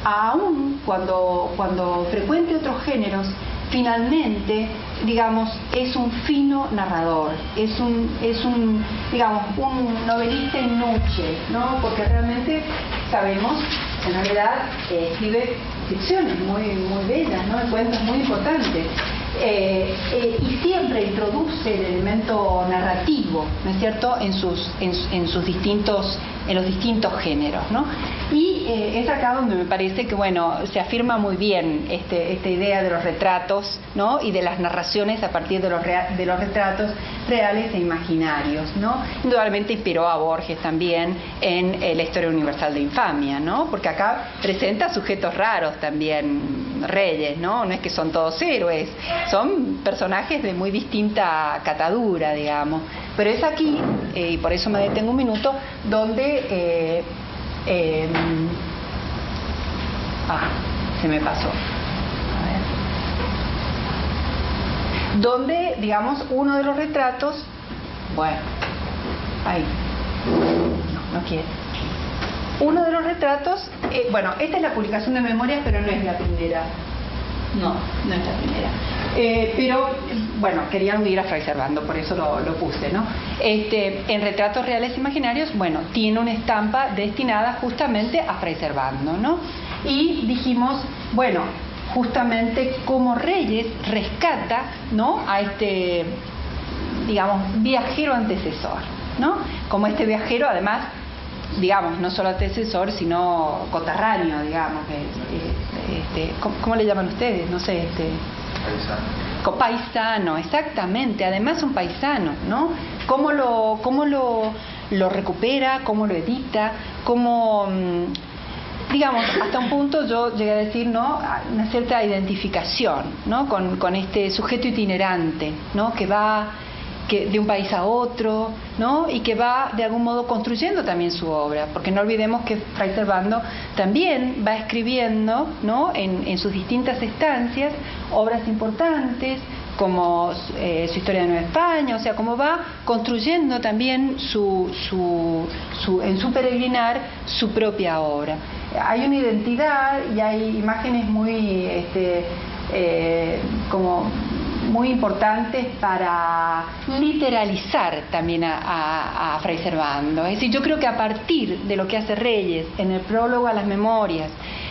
aún cuando, cuando frecuente otros géneros, finalmente, digamos, es un fino narrador, es un, es un, digamos, un novelista en noche, ¿no? Porque realmente sabemos, en realidad, eh, escribe ficciones muy, muy bellas, ¿no? cuentos muy importantes. Eh, eh, y siempre introduce el elemento narrativo, ¿no es cierto?, en sus, en, sus distintos, en los distintos géneros, ¿no? Y eh, es acá donde me parece que, bueno, se afirma muy bien este, esta idea de los retratos, ¿no? Y de las narraciones a partir de los, de los retratos reales e imaginarios, ¿no? Indudablemente inspiró a Borges también en la historia universal de infamia, ¿no? Porque acá presenta sujetos raros también, reyes, ¿no? No es que son todos héroes, son personajes de muy distinta catadura, digamos. Pero es aquí, eh, y por eso me detengo un minuto, donde... Eh, em, ah, se me pasó. Donde, digamos, uno de los retratos, bueno, ahí, no, no quiere. Uno de los retratos, eh, bueno, esta es la publicación de memorias, pero no es la primera. No, no es la primera. Eh, pero, bueno, quería aludir a Fray Servando, por eso lo, puse, ¿no? Este, en Retratos Reales Imaginarios, bueno, tiene una estampa destinada justamente a Fray Servando, ¿no? Y dijimos, bueno, justamente como Reyes rescata, ¿no? A este, digamos, viajero antecesor, ¿no? Como este viajero, además, digamos, no solo antecesor, sino coterráneo, digamos. este, ¿cómo, le llaman ustedes? No sé, este. Paisano. Paisano, exactamente. Además un paisano, ¿no? ¿Cómo lo, cómo lo, lo recupera, cómo lo edita, cómo mm, digamos, hasta un punto yo llegué a decir, ¿no? Una cierta identificación, ¿no? Con, con este sujeto itinerante, ¿no? Que va que, de un país a otro, ¿no? Y que va de algún modo construyendo también su obra, porque no olvidemos que Fray Servando también va escribiendo, ¿no? En, en sus distintas estancias obras importantes como eh, su historia de Nueva España, o sea, como va construyendo también su, su, su, en su peregrinar su propia obra. Hay una identidad y hay imágenes muy este, eh, como muy importantes para literalizar también a, Fray Servando. Es decir, yo creo que a partir de lo que hace Reyes en el prólogo a las memorias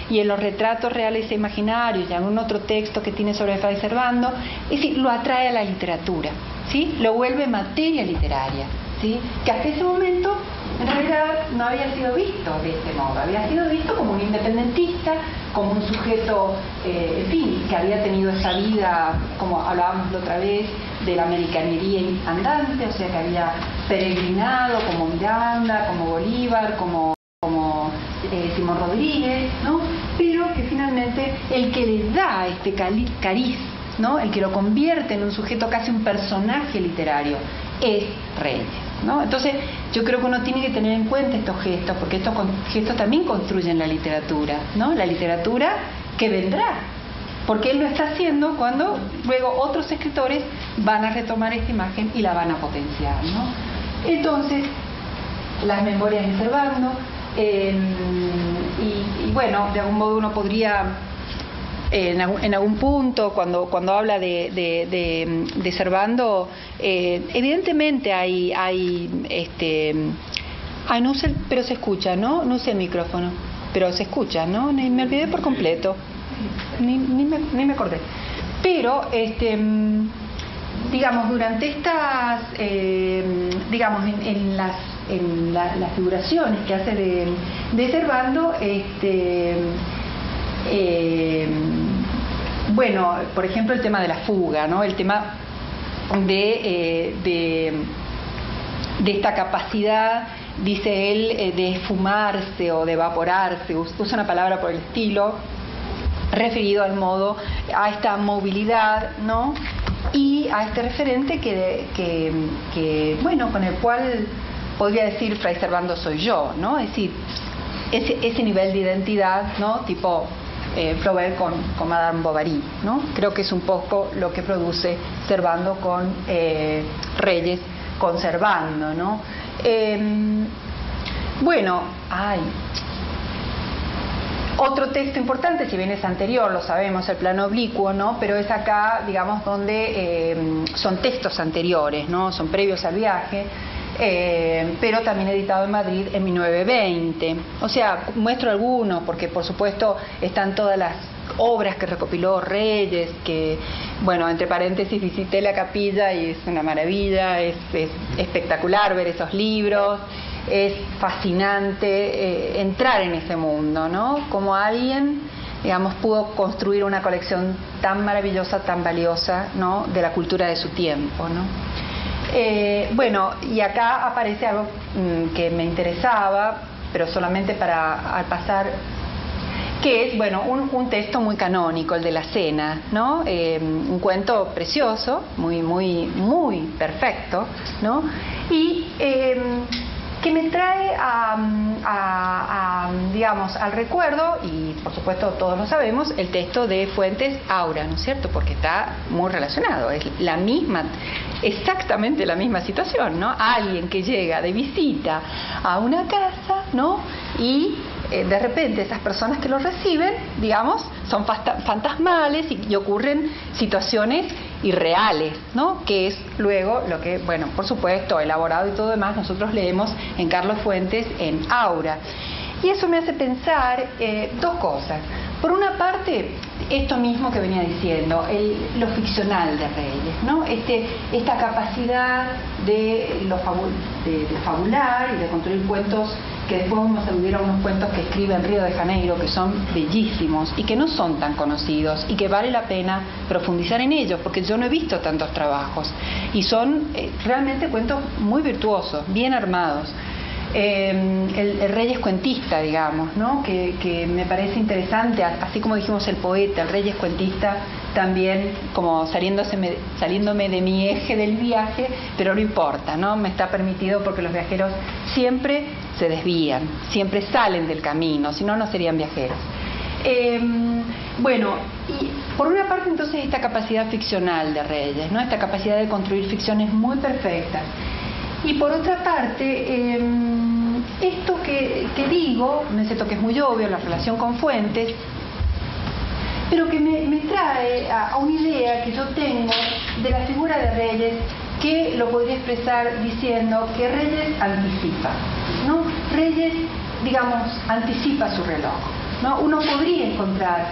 y en los retratos reales e imaginarios y algún otro texto que tiene sobre Fray Servando, es decir, lo atrae a la literatura, ¿sí? lo vuelve materia literaria, ¿sí? que hasta ese momento en realidad no había sido visto de este modo, había sido visto como un independentista, como un sujeto, eh, fin, que había tenido esa vida, como hablábamos la otra vez, de la americanería andante, o sea, que había peregrinado como Miranda, como Bolívar, como, como eh, Simón Rodríguez, ¿no? Pero que finalmente el que le da este cariz, ¿no? El que lo convierte en un sujeto casi un personaje literario, es Reyes. ¿No? Entonces, yo creo que uno tiene que tener en cuenta estos gestos, porque estos gestos también construyen la literatura, ¿no? La literatura que vendrá, porque él lo está haciendo cuando luego otros escritores van a retomar esta imagen y la van a potenciar, ¿no? Entonces, las memorias de Cervando, em, y, bueno, de algún modo uno podría en, algún punto, cuando, cuando habla de, de, de, Servando, eh, evidentemente hay, hay este, no pero se escucha, ¿no? No sé el micrófono, pero se escucha, ¿no? Me olvidé por completo, ni, ni, me, ni me acordé. Pero, este, digamos, durante estas, eh, digamos, en, las, en las figuraciones que hace de, de Servando, este, eh, bueno, por ejemplo, el tema de la fuga, ¿no? El tema de, eh, de, esta capacidad, dice él, eh, de esfumarse o de evaporarse, usa una palabra por el estilo, referido al modo, a esta movilidad, ¿no? Y a este referente que, que, que bueno, con el cual podría decir Fray Servando soy yo, ¿no? Es decir, ese, ese nivel de identidad, ¿no? Tipo eh, Flaubert con, con, Madame Bovary, ¿no? Creo que es un poco lo que produce Servando con eh, Reyes conservando, ¿no? Em, bueno, hay otro texto importante, si bien es anterior, lo sabemos, el plano oblicuo, ¿no? Pero es acá, digamos, donde em, son textos anteriores, ¿no? Son previos al viaje. Eh, pero también editado en Madrid en 1920. O sea, muestro algunos, porque por supuesto están todas las obras que recopiló Reyes, que, bueno, entre paréntesis visité la capilla y es una maravilla, es, espectacular ver esos libros, es fascinante eh, entrar en ese mundo, ¿no? Como alguien, digamos, pudo construir una colección tan maravillosa, tan valiosa, ¿no? De la cultura de su tiempo, ¿no? Eh, bueno, y acá aparece algo mm, que me interesaba, pero solamente para pasar, que es, bueno, un, texto muy canónico, el de la cena, ¿no? Eh, un cuento precioso, muy, muy, muy perfecto, ¿no? Y eh, que me trae a, digamos, al recuerdo, y por supuesto todos lo sabemos, el texto de Fuentes Aura, ¿no es cierto? Porque está muy relacionado, es la misma, exactamente la misma situación, ¿no? Alguien que llega de visita a una casa, ¿no? Y eh, de repente esas personas que lo reciben, digamos, son fantasmales y, ocurren situaciones irreales, ¿no? Que es luego lo que, bueno, por supuesto, elaborado y todo demás, nosotros leemos en Carlos Fuentes en Aura. Y eso me hace pensar eh, dos cosas. Por una parte, esto mismo que venía diciendo, el, lo ficcional de Reyes, ¿no? Este, esta capacidad de, lo de, fabular y de construir cuentos que después vamos a aludir a unos cuentos que escribe en Río de Janeiro, que son bellísimos y que no son tan conocidos y que vale la pena profundizar en ellos, porque yo no he visto tantos trabajos y son eh, realmente cuentos muy virtuosos, bien armados. Em, el, el, rey es cuentista, digamos, ¿no? Que, me parece interesante, así como dijimos el poeta, el rey es cuentista, también como saliéndome de mi eje del viaje, pero no importa, ¿no? Me está permitido porque los viajeros siempre se desvían, siempre salen del camino, si no, no serían viajeros. Em, bueno, y por una parte entonces esta capacidad ficcional de Reyes, ¿no? Esta capacidad de construir ficciones muy perfectas. Y por otra parte, em, esto que, digo, me siento que es muy obvio, la relación con fuentes, pero que me, trae a, una idea que yo tengo de la figura de Reyes que lo podría expresar diciendo que Reyes anticipa, ¿no? Reyes, digamos, anticipa su reloj, ¿no? Uno podría encontrar,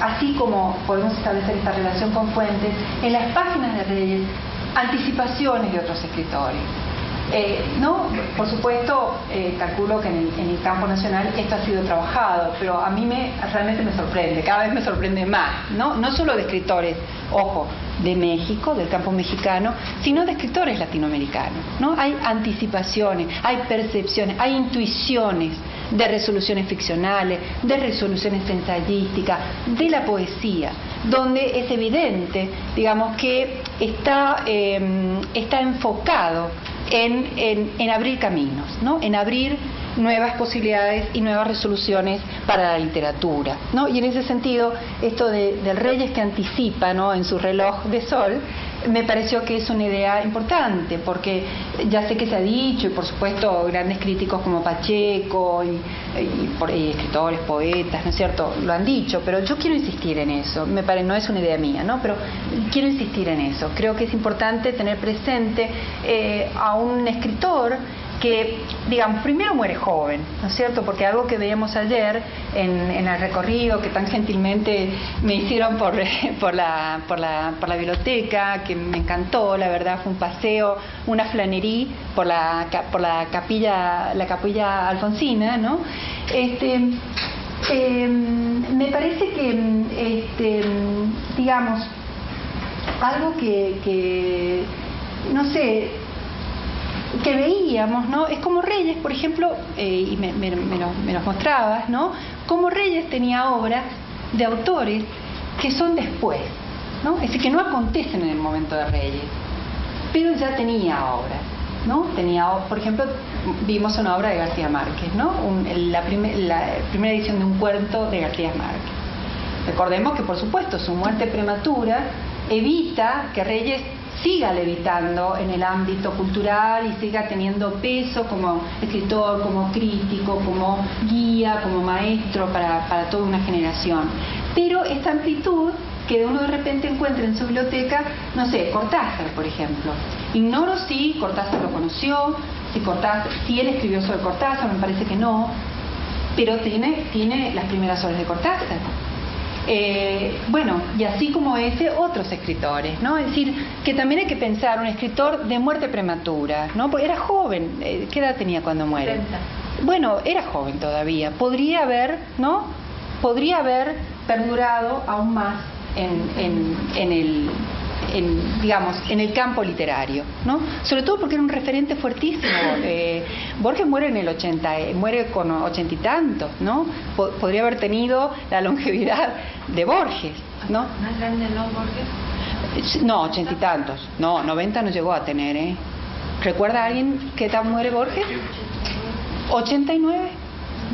así como podemos establecer esta relación con fuentes, en las páginas de Reyes, anticipaciones de otros escritores Eh, no, por supuesto, eh, calculo que en el, campo nacional esto ha sido trabajado, pero a mí me, realmente me sorprende, cada vez me sorprende más, ¿no? No solo de escritores, ojo, de México, del campo mexicano, sino de escritores latinoamericanos, ¿no? Hay anticipaciones, hay percepciones, hay intuiciones de resoluciones ficcionales, de resoluciones ensayísticas, de la poesía, donde es evidente, digamos, que está, em, está enfocado en, abrir caminos, ¿no? en abrir nuevas posibilidades y nuevas resoluciones para la literatura. ¿no? Y en ese sentido, esto de, del Reyes que anticipa ¿no? en su reloj de sol, me pareció que es una idea importante, porque ya sé que se ha dicho, y por supuesto grandes críticos como Pacheco y, escritores, poetas, ¿no es cierto?, lo han dicho, pero yo quiero insistir en eso, me parece, no es una idea mía, ¿no?, pero quiero insistir en eso. Creo que es importante tener presente eh, a un escritor que, digamos, primero muere joven, ¿no es cierto? Porque algo que veíamos ayer en, el recorrido que tan gentilmente me hicieron por, [LAUGHS] por, la, por, la, por la biblioteca, que me encantó, la verdad, fue un paseo, una flanería por la, por la capilla, la capilla alfonsina, ¿no? Este, em, me parece que, este, digamos, algo que, que no sé, que veíamos, ¿no? Es como Reyes, por ejemplo, eh, y me, me, los mostrabas, ¿no? Como Reyes tenía obras de autores que son después, ¿no? Es decir, que no acontecen en el momento de Reyes, pero ya tenía obras, ¿no? Tenía, por ejemplo, vimos una obra de García Márquez, ¿no? la, la primera edición de un cuento de García Márquez. Recordemos que, por supuesto, su muerte prematura evita que Reyes siga levitando en el ámbito cultural y siga teniendo peso como escritor, como crítico, como guía, como maestro para, toda una generación. Pero esta amplitud que uno de repente encuentra en su biblioteca, no sé, Cortázar, por ejemplo. Ignoro si Cortázar lo conoció, si, Cortázar, si él escribió sobre Cortázar, me parece que no, pero tiene, tiene las primeras obras de Cortázar. Eh, bueno, y así como ese, otros escritores, ¿no? Es decir, que también hay que pensar un escritor de muerte prematura, ¿no? Porque era joven, eh, ¿qué edad tenía cuando muere? Bueno, era joven todavía, podría haber, ¿no? Podría haber perdurado aún más en, en el en, digamos, en el campo literario, ¿no? Sobre todo porque era un referente fuertísimo. [COUGHS] Eh, Borges muere en el 80, eh, muere con ochenta y tantos, ¿no? podría haber tenido la longevidad de Borges, ¿no? ¿Más grande no Borges? No, ochenta y tantos. No, noventa no llegó a tener, ¿eh? ¿Recuerda a alguien qué tal muere Borges? ¿89?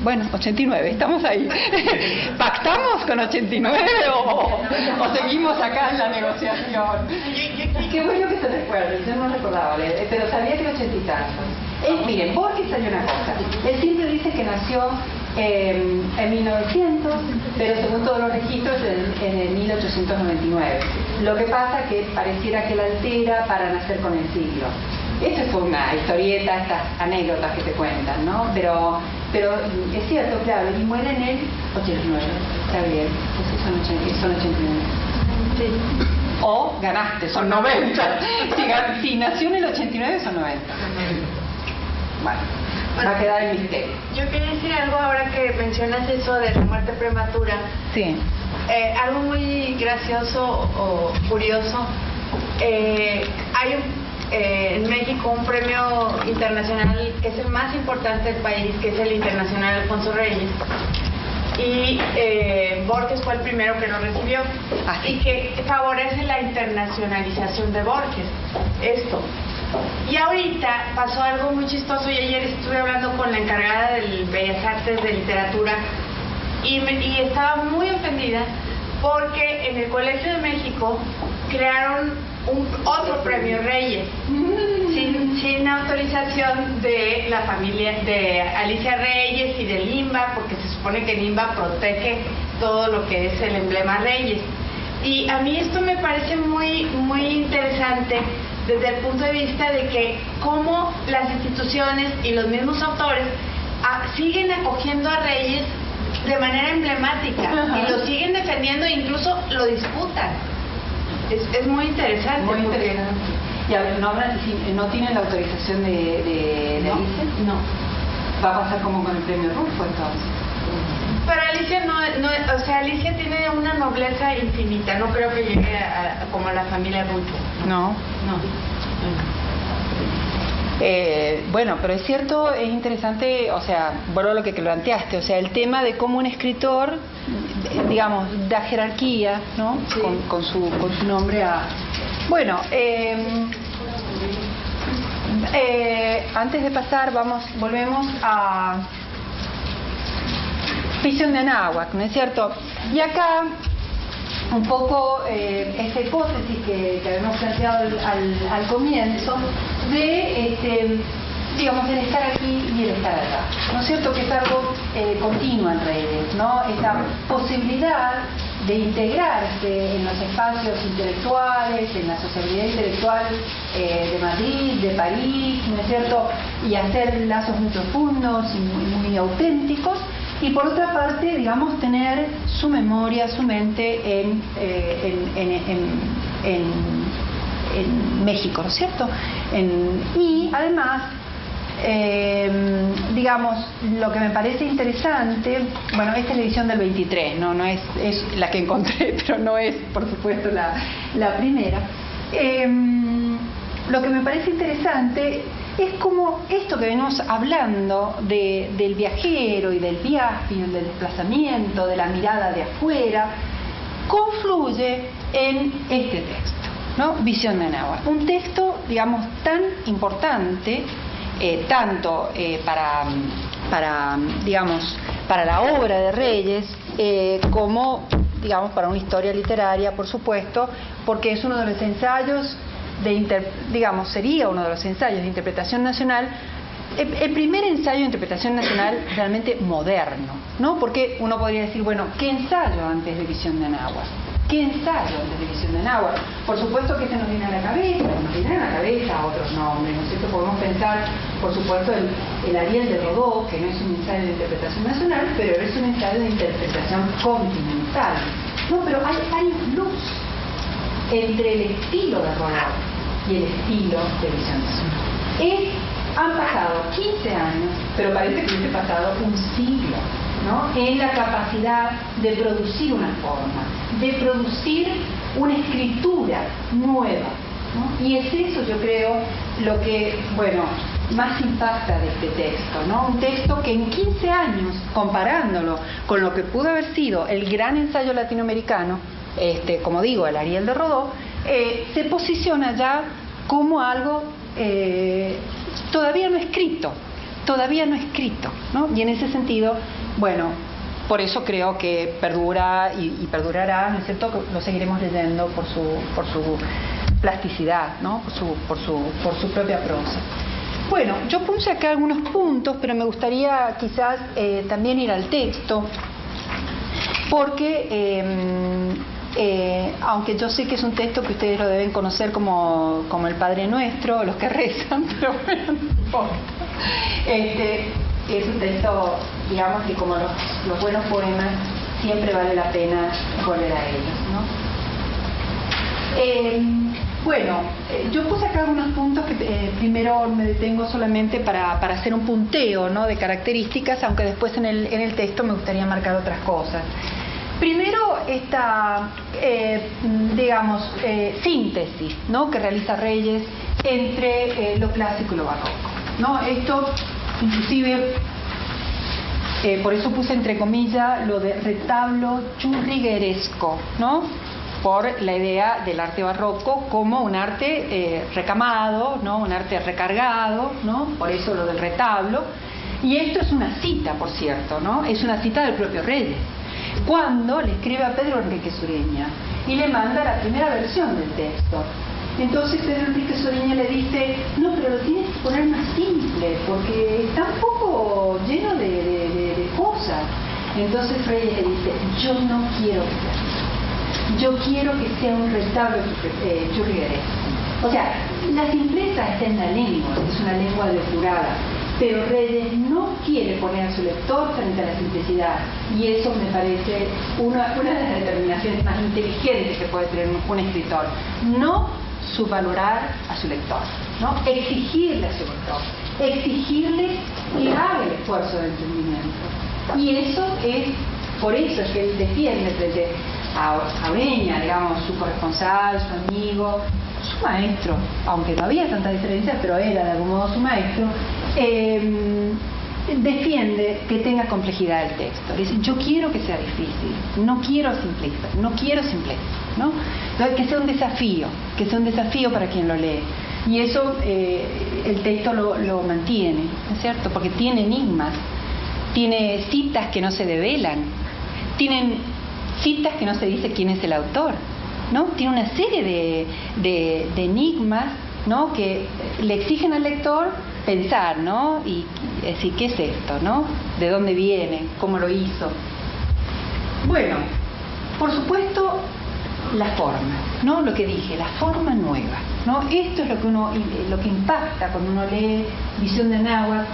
Bueno, 89, estamos ahí. [LAUGHS] ¿Pactamos con 89 o, o seguimos acá en la negociación? Qué bueno que se recuerde, yo no recordaba, eh, pero sabía que el 80 y tantos. miren, Borges hay una cosa. Él siempre dice que nació eh, en 1900, pero según todos los registros en, en, el 1899. Lo que pasa es que pareciera que la altera para nacer con el siglo. Esa fue una historieta, estas anécdotas que te cuentan, ¿no? Pero, pero es cierto, claro, y muere en el 89, está bien, pues son, son 89. Sí. O ganaste, son 90. Si, si, nació en el 89, son 90. Bueno, va a quedar el misterio. Yo quería decir algo ahora que mencionas eso de la muerte prematura. Sí. Eh, algo muy gracioso o curioso. Eh, hay un eh, en México un premio internacional que es el más importante del país, que es el Internacional Alfonso Reyes. Y eh, Borges fue el primero que lo recibió. Y que favorece la internacionalización de Borges. Esto. Y ahorita pasó algo muy chistoso y ayer estuve hablando con la encargada del Bellas Artes de Literatura y, y estaba muy ofendida porque en el Colegio de México crearon un, otro premio Reyes, sin, sin, autorización de la familia de Alicia Reyes y de Limba, porque se supone que Limba protege todo lo que es el emblema Reyes. Y a mí esto me parece muy, muy interesante desde el punto de vista de que cómo las instituciones y los mismos autores ah, siguen acogiendo a Reyes de manera emblemática y lo siguen defendiendo e incluso lo disputan. Es, es muy interesante. Muy interesante. Ya, ¿no, ¿No tienen la autorización de, de, no, Alicia? No. ¿Va a pasar como con el premio Rufo entonces? Pero Alicia no, no, o sea, Alicia tiene una nobleza infinita, no creo que llegue a, como a la familia Rufo. No. No. Eh, bueno, pero es cierto, es interesante, o sea, vuelvo a lo que planteaste, o sea, el tema de cómo un escritor, digamos, da jerarquía, ¿no? Con, su, con su nombre a... Bueno, em, eh, antes de pasar, vamos, volvemos a Visión de Anáhuac, ¿no es cierto? Y acá un poco eh, esa hipótesis que, que habíamos planteado al, al, comienzo de, este, digamos, el estar aquí y el estar acá. ¿No es cierto que es algo eh, continuo en redes, ¿no? Esa posibilidad de integrarse en los espacios intelectuales, en la sociabilidad intelectual eh, de Madrid, de París, ¿no es cierto? Y hacer lazos muy profundos y muy, muy auténticos y por otra parte, digamos, tener su memoria, su mente en, eh, en, México, ¿no es cierto? y además, eh, digamos, lo que me parece interesante, bueno, esta es la edición del 23, no, no es, es la que encontré, [LAUGHS] pero no es, por supuesto, la, la primera. Eh, lo que me parece interesante es como esto que venimos hablando del viajero y del viaje, del desplazamiento, de la mirada de afuera, confluye en este texto, ¿no? Visión de Anáhuac. Un texto, digamos, tan importante, eh, tanto eh, para, para, digamos, para la obra de Reyes, eh, como, digamos, para una historia literaria, por supuesto, porque es uno de los ensayos de digamos, sería uno de los ensayos de interpretación nacional, el, primer ensayo de interpretación nacional [COUGHS] realmente moderno, ¿no? Porque uno podría decir, bueno, ¿qué ensayo antes de Visión de Anáhuac? ¿Qué ensayo antes de Visión de Anáhuac? Por supuesto que se nos viene a la cabeza, nos viene a la cabeza otros nombres, ¿no es cierto? Podemos pensar, por supuesto, el, el Ariel de Rodó, que no es un ensayo de interpretación nacional, pero es un ensayo de interpretación continental. No, pero hay, hay luz entre el estilo de Rodó y el estilo de visión Es, han pasado 15 años, pero parece que hubiese pasado un siglo, ¿no? En la capacidad de producir una forma, de producir una escritura nueva. Y es eso, yo creo, lo que, bueno, más impacta de este texto, ¿no? Un texto que en 15 años, comparándolo con lo que pudo haber sido el gran ensayo latinoamericano, este, como digo, el Ariel de Rodó, eh, se posiciona ya como algo eh, todavía no escrito, todavía no escrito, ¿no? Y en ese sentido, bueno, por eso creo que perdura y, perdurará, ¿no es cierto? Lo seguiremos leyendo por su, por su plasticidad, ¿no? Por su, por su, por su propia prosa. Bueno, yo puse acá algunos puntos, pero me gustaría quizás eh, también ir al texto, porque em, eh, aunque yo sé que es un texto que ustedes lo deben conocer como, como el Padre Nuestro, los que [LAUGHS] rezan, pero bueno, este, es un texto, digamos que como los, buenos poemas, siempre vale la pena volver a ellos. ¿no? Eh, bueno, eh, yo puse acá algunos puntos que primero me detengo solamente para, para, hacer un punteo ¿no? de características, aunque después en el, en el texto me gustaría marcar otras cosas. Primero, esta, eh, digamos, eh, síntesis ¿no? que realiza Reyes entre eh, lo clásico y lo barroco. ¿no? Esto, inclusive, por eso puse entre comillas lo de retablo churrigueresco, ¿no? por la idea del arte barroco como un arte recamado, ¿no? un arte recargado, ¿no? por eso lo del retablo. Y esto es una cita, por cierto, ¿no? es una cita del propio Reyes cuando le escribe a Pedro Enrique Sureña y le manda la primera versión del texto. Entonces Pedro Enrique Sureña le dice, no, pero lo tienes que poner más simple, porque está un poco lleno de, cosas. Entonces Reyes le dice, yo no quiero que yo quiero que sea un retablo eh, O sea, la simpleza está en la lengua, es una lengua depurada pero Reyes no quiere poner a su lector frente a la simplicidad y eso me parece una, de las determinaciones más inteligentes que puede tener un, escritor. No subvalorar a su lector, ¿no? exigirle a su lector, exigirle que haga el esfuerzo de entendimiento. Y eso es, por eso es que él defiende desde a, a digamos, su corresponsal, su amigo, su maestro, aunque no había tanta diferencia, pero era de algún modo su maestro, eh, defiende que tenga complejidad el texto. Dice, yo quiero que sea difícil, no quiero simplista, no quiero simplista, ¿no? Que sea un desafío, que sea un desafío para quien lo lee. Y eso eh, el texto lo, lo mantiene, ¿no es cierto? Porque tiene enigmas, tiene citas que no se develan, tienen citas que no se dice quién es el autor, ¿no? Tiene una serie de, de, enigmas, ¿no? Que le exigen al lector pensar, ¿no? Y decir, ¿qué es esto, no? ¿De dónde viene? ¿Cómo lo hizo? Bueno, por supuesto, la forma, ¿no? Lo que dije, la forma nueva, ¿no? Esto es lo que uno, lo que impacta cuando uno lee Visión de Anáhuac.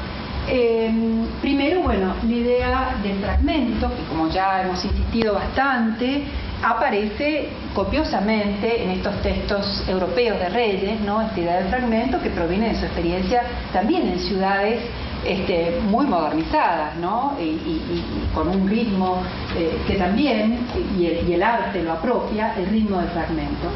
Eh, primero, bueno, la idea del fragmento, que como ya hemos insistido bastante, aparece copiosamente en estos textos europeos de Reyes, ¿no? esta idea del fragmento que proviene de su experiencia también en ciudades este, muy modernizadas, ¿no? y, con un ritmo eh, que también, y el, arte lo apropia, el ritmo del fragmento.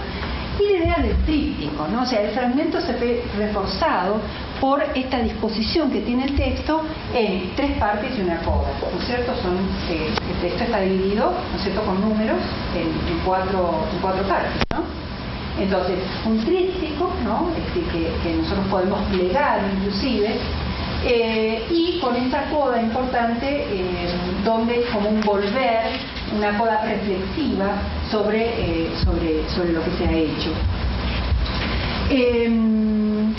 Y la idea del tríptico, ¿no? o sea, el fragmento se ve reforzado por esta disposición que tiene el texto en tres partes y una coda, ¿no es cierto? Son, eh, el texto está dividido, ¿no es cierto?, con números en, cuatro, en cuatro partes, ¿no? Entonces, un tríptico, ¿no? Este, que, que nosotros podemos plegar inclusive, eh, y con esta coda importante eh, donde como un volver, una coda reflexiva sobre, sobre, sobre lo que se ha hecho. Em,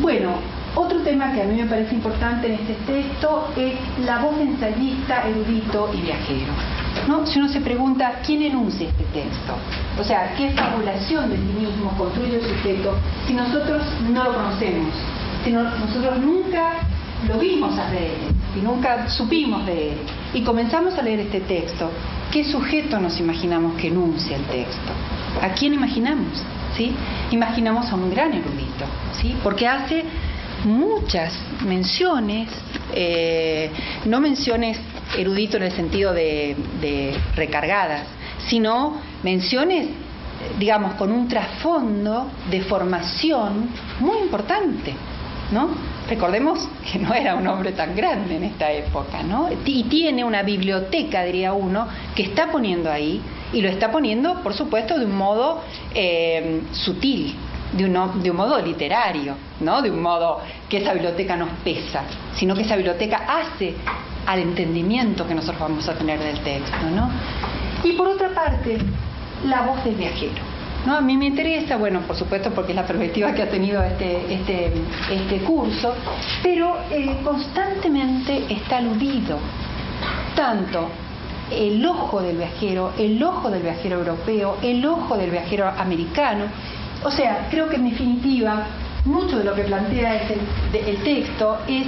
bueno, otro tema que a mí me parece importante en este texto es la voz de ensayista, erudito y viajero. ¿no? Si uno se pregunta quién enuncia este texto, o sea, qué fabulación de sí mismo construye el sujeto, si nosotros no lo conocemos, si nosotros nunca lo vimos a él y nunca supimos de él, y comenzamos a leer este texto, ¿qué sujeto nos imaginamos que enuncia el texto? ¿A quién imaginamos? ¿Sí? Imaginamos a un gran erudito, ¿sí? Porque hace muchas menciones, eh, no menciones erudito en el sentido de recargadas, sino menciones, digamos, con un trasfondo de formación muy importante, ¿no? Recordemos que no era un hombre tan grande en esta época, ¿no? Y tiene una biblioteca, diría uno, que está poniendo ahí, y lo está poniendo, por supuesto, de un modo eh, sutil, de un, de un modo literario, ¿no? De un modo que esa biblioteca nos pesa, sino que esa biblioteca hace al entendimiento que nosotros vamos a tener del texto, ¿no? Y por otra parte, la voz del viajero. ¿No? A mí me interesa, bueno, por supuesto porque es la perspectiva que ha tenido este, este, este curso, pero eh, constantemente está aludido tanto el ojo del viajero, el ojo del viajero europeo, el ojo del viajero americano. O sea, creo que en definitiva, mucho de lo que plantea el, texto es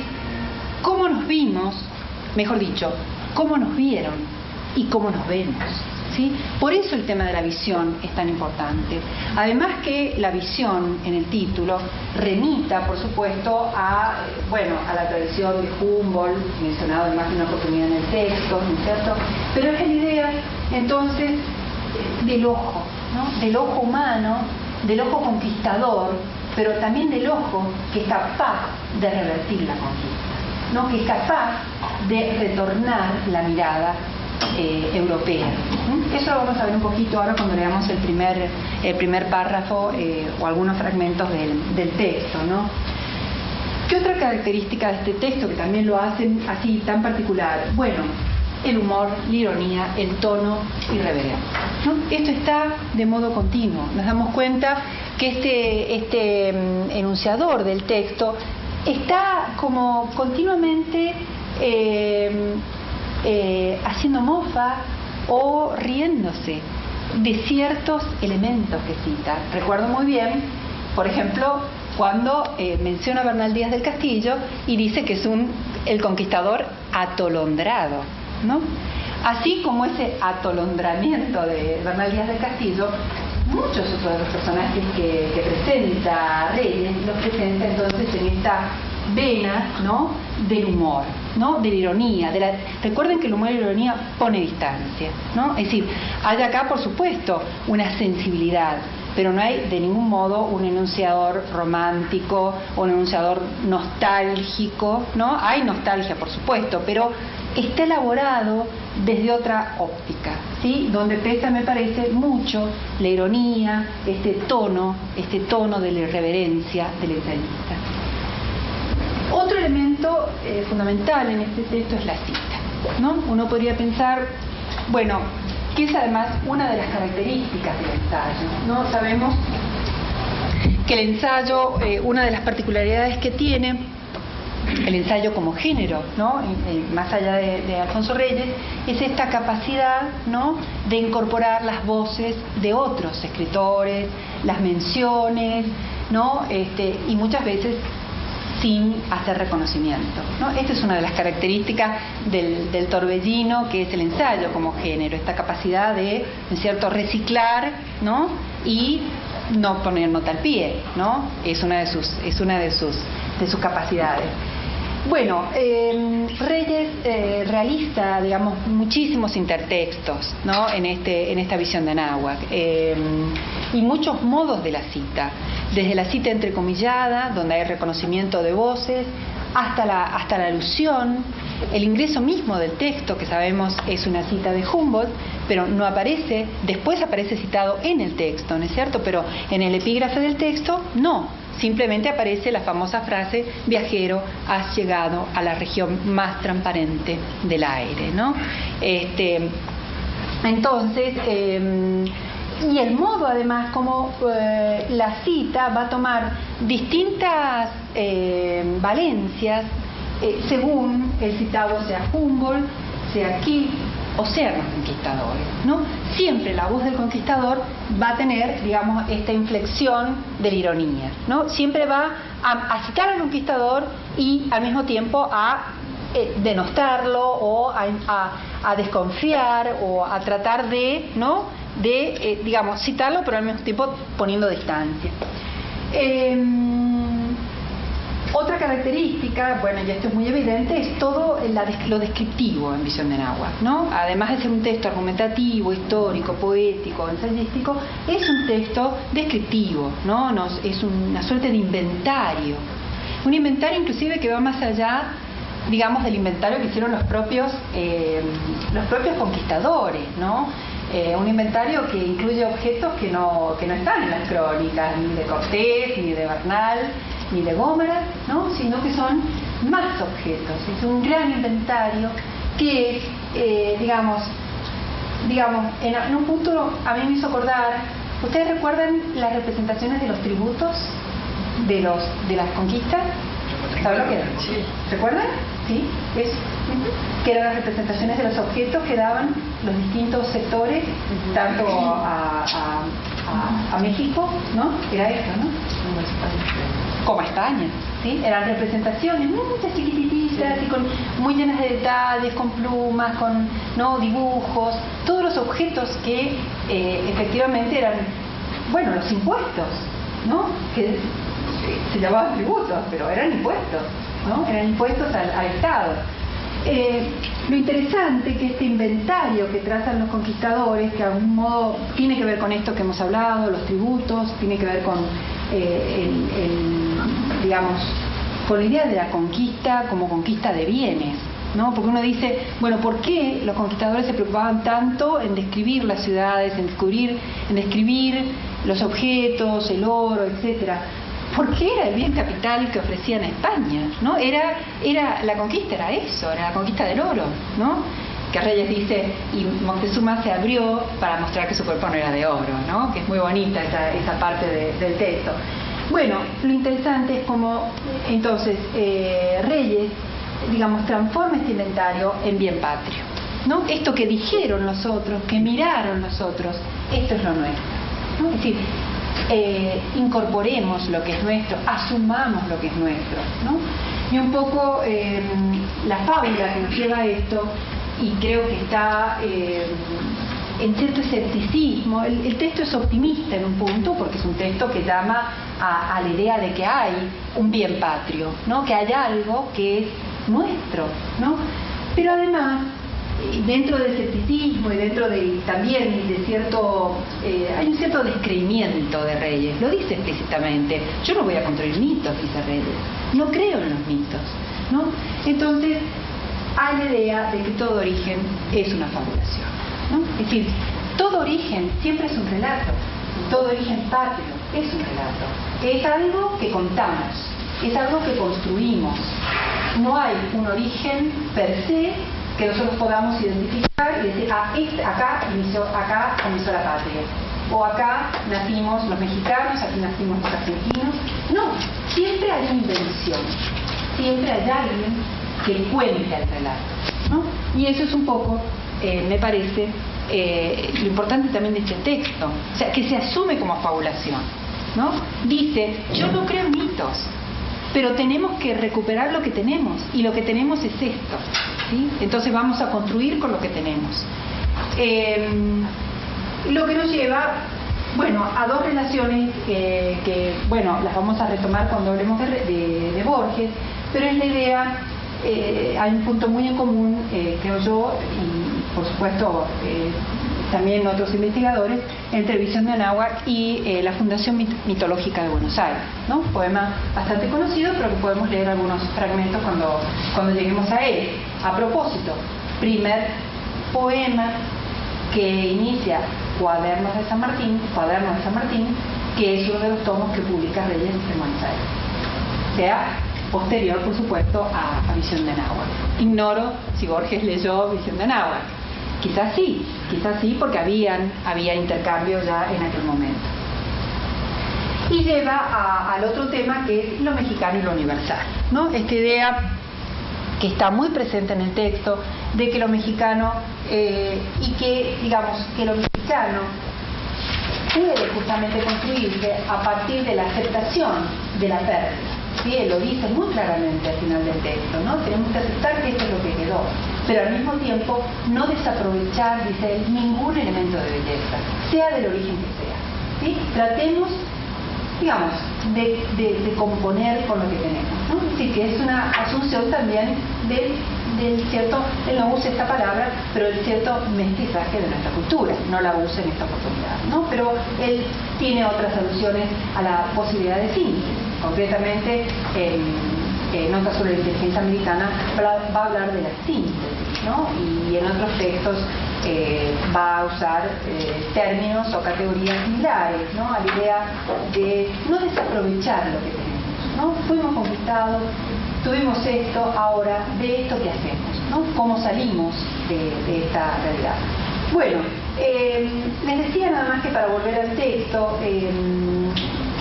cómo nos vimos, mejor dicho, cómo nos vieron y cómo nos vemos. Por eso el tema de la visión es tan importante. Además que la visión en el título remita, por supuesto, a, bueno, a la tradición de Humboldt, mencionado en más de una oportunidad en el texto, ¿no es cierto? Pero es la idea, entonces, del ojo. Del ojo humano, del ojo conquistador, pero también del ojo que es capaz de revertir la conquista, ¿no? que es capaz de retornar la mirada eh, europea. Eso lo vamos a ver un poquito ahora cuando leamos el primer, el primer párrafo eh, o algunos fragmentos del, texto. ¿no? ¿Qué otra característica de este texto que también lo hacen así tan particular? Bueno, el humor, la ironía, el tono irreverente. ¿no? Esto está de modo continuo. Nos damos cuenta que este, este mm, enunciador del texto está como continuamente eh, eh, haciendo mofa o riéndose de ciertos elementos que cita. Recuerdo muy bien, por ejemplo, cuando eh, menciona a Bernal Díaz del Castillo y dice que es un el conquistador atolondrado, ¿no? Así como ese atolondramiento de Bernal Díaz del Castillo, muchos otros de los personajes que, presenta Reyes, los presenta entonces en esta vena ¿no? del humor, ¿no? de la ironía. De la... Recuerden que el humor y la ironía pone distancia. ¿no? Es decir, hay acá, por supuesto, una sensibilidad, pero no hay de ningún modo un enunciador romántico o un enunciador nostálgico. ¿no? Hay nostalgia, por supuesto, pero está elaborado desde otra óptica, ¿sí? donde pesa, me parece, mucho la ironía, este tono, este tono de la irreverencia del ensayista. Otro elemento eh, fundamental en este texto es la cita. ¿no? Uno podría pensar, bueno, que es además una de las características del ensayo. ¿no? Sabemos que el ensayo, eh, una de las particularidades que tiene, el ensayo como género, ¿no? más allá de, Alfonso Reyes, es esta capacidad ¿no? de incorporar las voces de otros escritores, las menciones, ¿no? Este, y muchas veces sin hacer reconocimiento. ¿no? Esta es una de las características del, torbellino, que es el ensayo como género, esta capacidad de, en cierto, reciclar ¿no? y no poner nota al pie, ¿no? Es una de sus, es una de sus, de sus capacidades. Bueno, eh, Reyes eh, realiza, digamos, muchísimos intertextos ¿no? en, este, en esta visión de Anáhuac eh, y muchos modos de la cita, desde la cita entrecomillada, donde hay reconocimiento de voces, hasta la, hasta la alusión, el ingreso mismo del texto, que sabemos es una cita de Humboldt, pero no aparece, después aparece citado en el texto, ¿no es cierto? Pero en el epígrafe del texto, no simplemente aparece la famosa frase, viajero, has llegado a la región más transparente del aire, ¿no? Este, entonces, em, y el modo además como eh, la cita va a tomar distintas em, valencias eh, según el citado sea Humboldt, sea aquí o los conquistadores, ¿no? Siempre la voz del conquistador va a tener, digamos, esta inflexión de la ironía, ¿no? Siempre va a, citar al conquistador y al mismo tiempo a eh, denostarlo o a, desconfiar o a tratar de, ¿no? De, eh, digamos, citarlo, pero al mismo tiempo poniendo distancia. Em, otra característica, bueno, y esto es muy evidente, es todo lo descriptivo en Visión de Náhuatl, ¿no? Además de ser un texto argumentativo, histórico, poético, ensayístico, es un texto descriptivo, ¿no? es una suerte de inventario. Un inventario inclusive que va más allá digamos, del inventario que hicieron los propios, eh, los propios conquistadores, ¿no? Eh, un inventario que incluye objetos que no, que no están en las crónicas, ni de Cortés, ni de Bernal, ni de Gómez, ¿no? sino que son más objetos. Es un gran inventario que, eh, digamos, digamos en, un punto a mí me hizo acordar, ¿ustedes recuerdan las representaciones de los tributos de, los, de las conquistas? ¿Saben lo que eran? Sí. ¿Recuerdan? Sí. Es, que eran las representaciones de los objetos que daban los distintos sectores, tanto a, a, a, México, ¿no? Era esto, ¿no? como España. ¿sí? Eran representaciones muchas chiquititas y con, muy llenas de detalles, con plumas, con ¿no? dibujos, todos los objetos que eh, efectivamente eran, bueno, los impuestos, ¿no? que se llamaban tributos, pero eran impuestos, ¿no? eran impuestos al, Estado. Eh, lo interesante que este inventario que trazan los conquistadores, que de algún modo tiene que ver con esto que hemos hablado, los tributos, tiene que ver con eh, el, digamos, con la idea de la conquista como conquista de bienes, ¿no? Porque uno dice, bueno, ¿por qué los conquistadores se preocupaban tanto en describir las ciudades, en descubrir, en describir los objetos, el oro, etcétera? Porque era el bien capital que ofrecían a España, ¿no? Era, era, la conquista era eso, era la conquista del oro, ¿no? que Reyes dice, y Montezuma se abrió para mostrar que su cuerpo no era de oro, ¿no? que es muy bonita esa, esa parte del texto. Bueno, lo interesante es como entonces eh, Reyes, digamos, transforma este inventario en bien patrio. ¿no? Esto que dijeron los otros, que miraron los otros, esto es lo nuestro. Es decir, eh, incorporemos lo que es nuestro, asumamos lo que es nuestro. ¿no? Y un poco eh, la fábula que nos lleva a esto y creo que está, eh, en cierto escepticismo. El, texto es optimista en un punto, porque es un texto que llama a, a, la idea de que hay un bien patrio, ¿no? que hay algo que es nuestro. ¿no? Pero además dentro del escepticismo y dentro de también de cierto eh, hay un cierto descreimiento de Reyes. Lo dice explícitamente. Yo no voy a construir mitos dice Reyes. No creo en los mitos no entonces hay la idea de que todo origen es una fabulación es decir todo origen siempre es un relato. Todo origen patrio es un relato. Es algo que contamos es algo que construimos. No hay un origen per se que nosotros podamos identificar y decir, ah, este, acá, inició, acá comenzó la patria. O acá nacimos los mexicanos, aquí nacimos los argentinos. No, siempre hay invención. Siempre hay alguien que cuente el relato. ¿no? Y eso es un poco, eh, me parece, eh, lo importante también de este texto. O sea, que se asume como fabulación. ¿no? Dice, yo no creo en mitos, pero tenemos que recuperar lo que tenemos y lo que tenemos es esto. Entonces vamos a construir con lo que tenemos. Em, lo que nos lleva, bueno, a dos relaciones que, bueno, las vamos a retomar cuando hablemos de, Borges, pero es la idea, eh, hay un punto muy en común, eh, creo yo, y por supuesto eh, también otros investigadores, entre Visión de Anáhuac y eh, la Fundación Mitológica de Buenos Aires. ¿no? Poema bastante conocido, pero que podemos leer algunos fragmentos cuando, cuando lleguemos a él. A propósito, primer poema que inicia Cuadernos de San Martín, Cuadernos de San Martín, que es uno de los tomos que publica Reyes en Buenos Aires. sea, posterior, por supuesto, a, a Visión de Anáhuac. Ignoro si Borges leyó Visión de Anáhuac Quizás sí, quizás sí, porque habían, había intercambio ya en aquel momento. Y lleva al otro tema que es lo mexicano y lo universal. ¿no? Esta idea que está muy presente en el texto de que lo mexicano eh, y que, digamos, que lo mexicano puede justamente construirse a partir de la aceptación de la pérdida. ¿sí? Él lo dice muy claramente al final del texto, ¿no? Tenemos que aceptar que esto es lo que quedó pero al mismo tiempo no desaprovechar, dice él, ningún elemento de belleza, sea del origen que sea. ¿sí? Tratemos, digamos, de, componer con lo que tenemos. ¿no? Así que es una asunción también del, cierto, él no usa esta palabra, pero el cierto mestizaje de nuestra cultura, no la usa en esta oportunidad. ¿no? Pero él tiene otras alusiones a la posibilidad de síntesis, concretamente eh, nota sobre la inteligencia americana, va a hablar de la síntesis, ¿no? Y en otros textos eh, va a usar eh, términos o categorías similares, ¿no? A la idea de no desaprovechar lo que tenemos, ¿no? Fuimos conquistados, tuvimos esto, ahora de esto qué hacemos, ¿no? ¿Cómo salimos de, esta realidad? Bueno, les decía nada más que para volver al texto,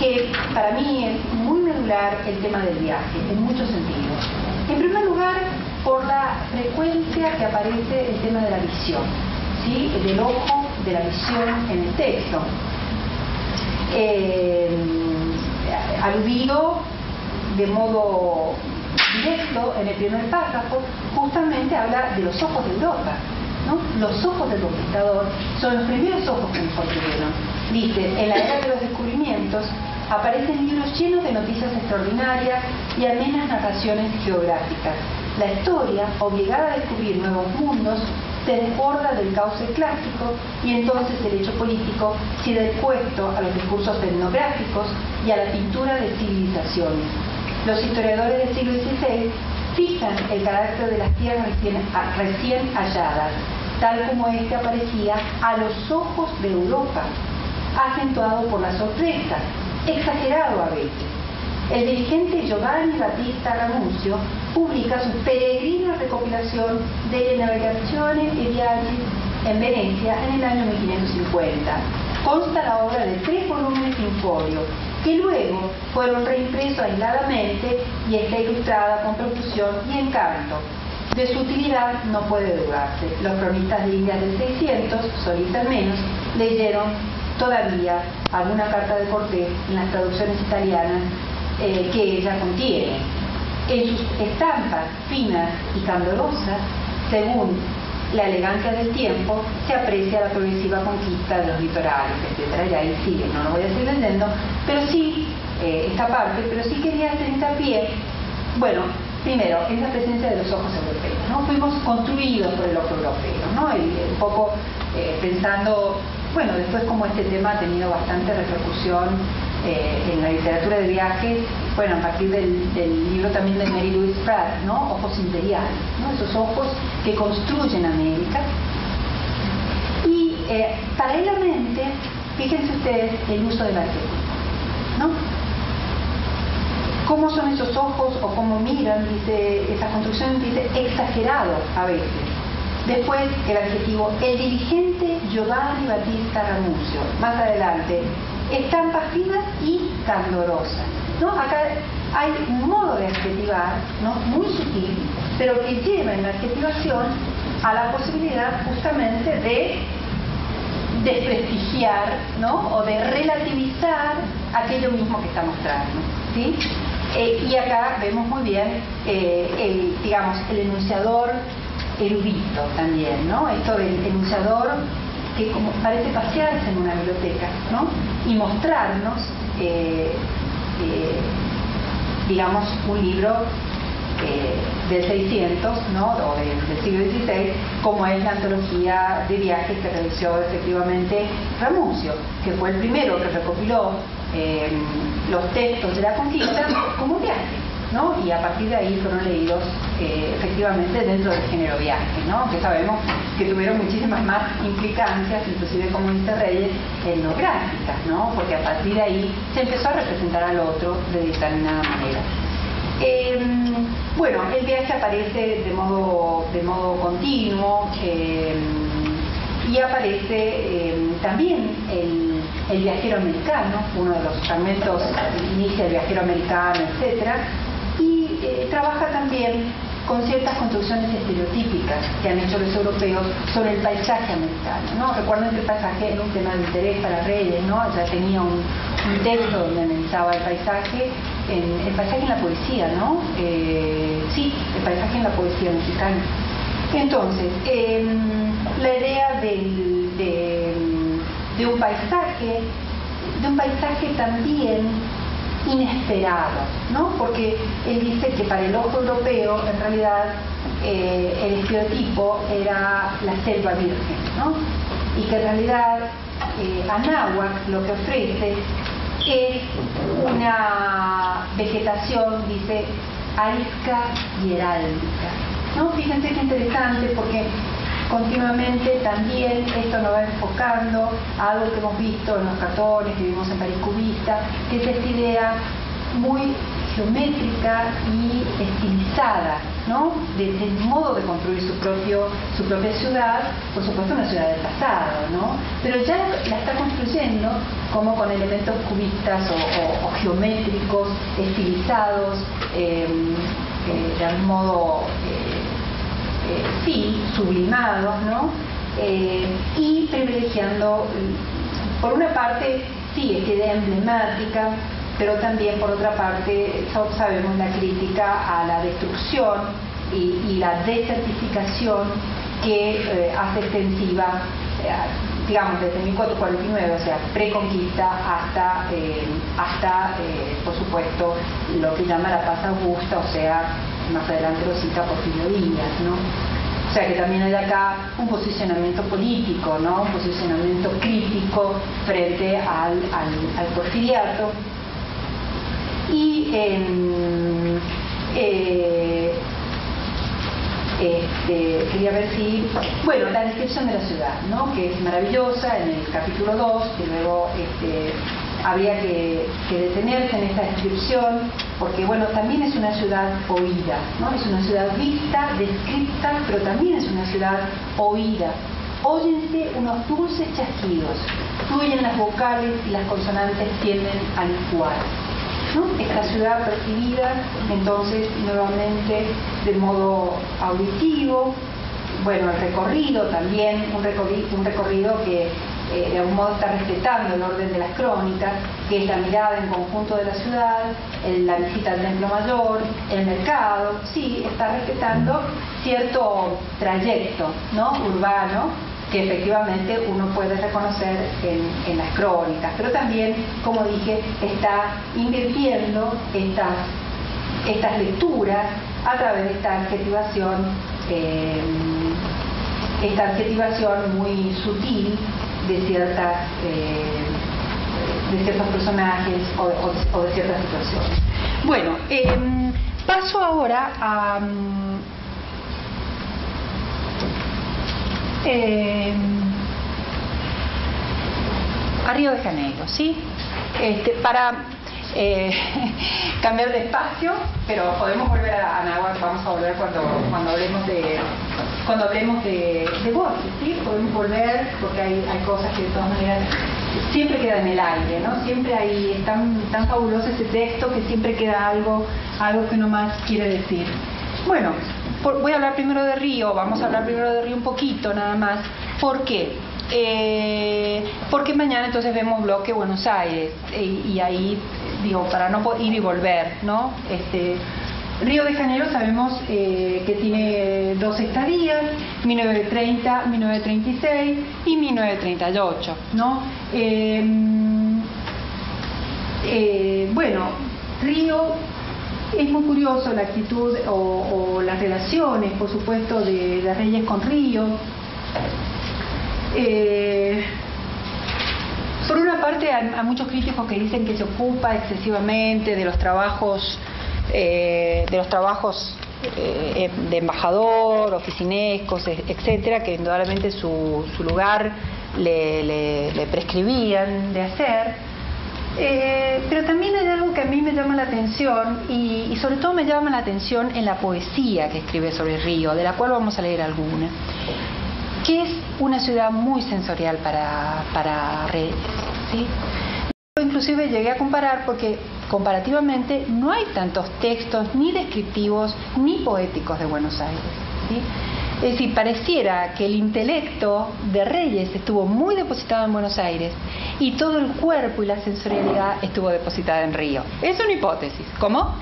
que para mí es muy medular el tema del viaje, en muchos sentidos. En primer lugar, por la frecuencia que aparece el tema de la visión, ¿sí? del ojo, de la visión en el texto. Eh, aludido de modo directo en el primer párrafo, justamente habla de los ojos de Europa. ¿No? Los ojos del conquistador son los primeros ojos que nos construyeron. Dice, en la era de los descubrimientos, aparecen libros llenos de noticias extraordinarias y amenas narraciones geográficas. La historia, obligada a descubrir nuevos mundos, se desborda del cauce clásico y entonces el hecho político sigue expuesto a los discursos etnográficos y a la pintura de civilizaciones. Los historiadores del siglo XVI fijan el carácter de las tierras recién, recién halladas, tal como éste aparecía a los ojos de Europa, acentuado por la sorpresa, exagerado a veces. El dirigente Giovanni Battista Ramuncio publica su peregrina recopilación de navegaciones y viajes en Venecia en el año 1550. Consta la obra de tres volúmenes sin folio, que luego fueron reimpresos aisladamente y está ilustrada con profusión y encanto. De su utilidad no puede dudarse. Los cronistas de India del 600, solistas menos, leyeron todavía alguna carta de Cortés en las traducciones italianas eh, que ella contiene. En sus estampas finas y candorosas, según la elegancia del tiempo, se aprecia la progresiva conquista de los litorales, etcétera, y ahí sigue, no lo voy a seguir leyendo, pero sí, eh, esta parte, pero sí quería hacer hincapié, bueno, primero, es la presencia de los ojos europeos, ¿no? Fuimos construidos por el ojo europeo, ¿no? Y un poco eh, pensando, bueno, después como este tema ha tenido bastante repercusión eh, en la literatura de viajes, bueno, a partir del, libro también de Mary Louise Pratt, ¿no? Ojos imperiales, ¿no? Esos ojos que construyen América. Y eh, paralelamente, fíjense ustedes el uso del arquetipo, ¿no? ¿Cómo son esos ojos o cómo miran? Dice, esa construcción dice exagerado a veces. Después el adjetivo, el dirigente Giovanni Battista Ramusio. Más adelante, estampas finas y candorosas. ¿no? Acá hay un modo de adjetivar ¿no? muy sutil, pero que lleva en la adjetivación a la posibilidad justamente de desprestigiar ¿no? o de relativizar aquello mismo que está mostrando. ¿sí? Eh, y acá vemos muy bien eh, el, digamos, el enunciador erudito también, ¿no? Esto del enunciador que parece pasearse en una biblioteca, ¿no? Y mostrarnos, eh, eh, digamos, un libro eh, del 600, ¿no? O del, siglo XVI, como es la antología de viajes que realizó efectivamente Ramuncio, que fue el primero que recopiló los textos de la conquista como viaje. Y a partir de ahí fueron leídos eh, efectivamente dentro del género viaje, ¿no? Que sabemos que tuvieron muchísimas más implicancias, inclusive como dice Reyes, etnográficas, ¿no? Porque a partir de ahí se empezó a representar al otro de determinada manera. Em, bueno, el viaje aparece de modo, de modo continuo em, y aparece em, también el, viajero americano, uno de los fragmentos inicia el viajero americano, etcétera, eh, trabaja también con ciertas construcciones estereotípicas que han hecho los europeos sobre el paisaje americano. ¿no? Recuerden que el paisaje era un tema de interés para Reyes, ¿no? ya tenía un, texto donde analizaba el paisaje, en, el paisaje en la poesía, ¿no? Eh, sí, el paisaje en la poesía mexicana. Entonces, em, la idea de, de un paisaje, de un paisaje también inesperado, ¿no? Porque él dice que para el ojo europeo, en realidad, eh, el estereotipo era la selva virgen, ¿no? Y que en realidad eh, Anáhuac lo que ofrece es una vegetación, dice, arisca y heráldica. ¿no? Fíjense qué interesante porque continuamente también esto nos va enfocando a algo que hemos visto en los cartones que vimos en París Cubista, que es esta idea muy geométrica y estilizada, ¿no? del modo de construir su propio su propia ciudad, por supuesto una ciudad del pasado, ¿no? Pero ya la está construyendo como con elementos cubistas o, geométricos, estilizados, eh, eh, de algún modo eh, sí, sublimados, ¿no? Eh, y privilegiando, por una parte, sí, esta idea emblemática, pero también por otra parte sabemos la crítica a la destrucción y, la desertificación que eh, hace extensiva, digamos, desde 1449, o sea, preconquista hasta, hasta por supuesto, lo que llama la paz augusta, o sea, más adelante lo cita Porfirio Díaz, ¿no? O sea que también hay acá un posicionamiento político, ¿no? Un posicionamiento crítico frente al, al, porfiriato. Y eh, este, quería ver si, bueno, la descripción de la ciudad, ¿no? que es maravillosa en el capítulo 2, que luego este, habría que, detenerse en esta descripción, porque bueno, también es una ciudad oída, ¿no? Es una ciudad vista, descrita, pero también es una ciudad oída. Óyense unos dulces chasquidos, fluyen las vocales y las consonantes tienden al licuar. ¿no? Esta ciudad percibida entonces nuevamente de modo auditivo, bueno, el recorrido también, un recorrido, un recorrido que eh, de algún modo está respetando el orden de las crónicas, que es la mirada en conjunto de la ciudad, la visita al templo mayor, el mercado, sí, está respetando cierto trayecto ¿no? urbano que efectivamente uno puede reconocer en, las crónicas, pero también, como dije, está invirtiendo estas, estas lecturas a través de esta adjetivación, eh, esta adjetivación muy sutil de ciertas eh, de ciertos personajes o, de ciertas situaciones. Bueno, em, paso ahora a eh, Río de Janeiro, ¿sí? Este, para eh, [LAUGHS] cambiar de espacio, pero podemos volver a Anáhuac, vamos a volver cuando, cuando hablemos de cuando hablemos de, de ¿sí? Podemos volver porque hay, hay cosas que de todas maneras siempre queda en el aire, ¿no? Siempre hay, tan, tan fabuloso ese texto que siempre queda algo, algo que uno más quiere decir. Bueno, voy a hablar primero de Río, vamos a hablar primero de Río un poquito nada más. ¿Por qué? Eh, porque mañana entonces vemos bloque Buenos Aires y ahí digo para no ir y volver, ¿no? Este, Río de Janeiro sabemos eh, que tiene dos estadías, 1930, 1936 y 1938, ¿no? Em, eh, bueno, Río es muy curioso la actitud o, las relaciones, por supuesto, de, Reyes con Río. Eh, por una parte, hay, muchos críticos que dicen que se ocupa excesivamente de los trabajos, eh, de los trabajos eh, de embajador, oficinescos, etcétera, que indudablemente su, lugar le prescribían de hacer. Eh, pero también hay algo que a mí me llama la atención y, sobre todo me llama la atención en la poesía que escribe sobre el río, de la cual vamos a leer alguna, que es una ciudad muy sensorial para, para Reyes. ¿sí? Yo inclusive llegué a comparar porque comparativamente no hay tantos textos ni descriptivos ni poéticos de Buenos Aires. ¿sí? Es decir, pareciera que el intelecto de Reyes estuvo muy depositado en Buenos Aires y todo el cuerpo y la sensorialidad estuvo depositada en Río. Es una hipótesis. ¿Cómo?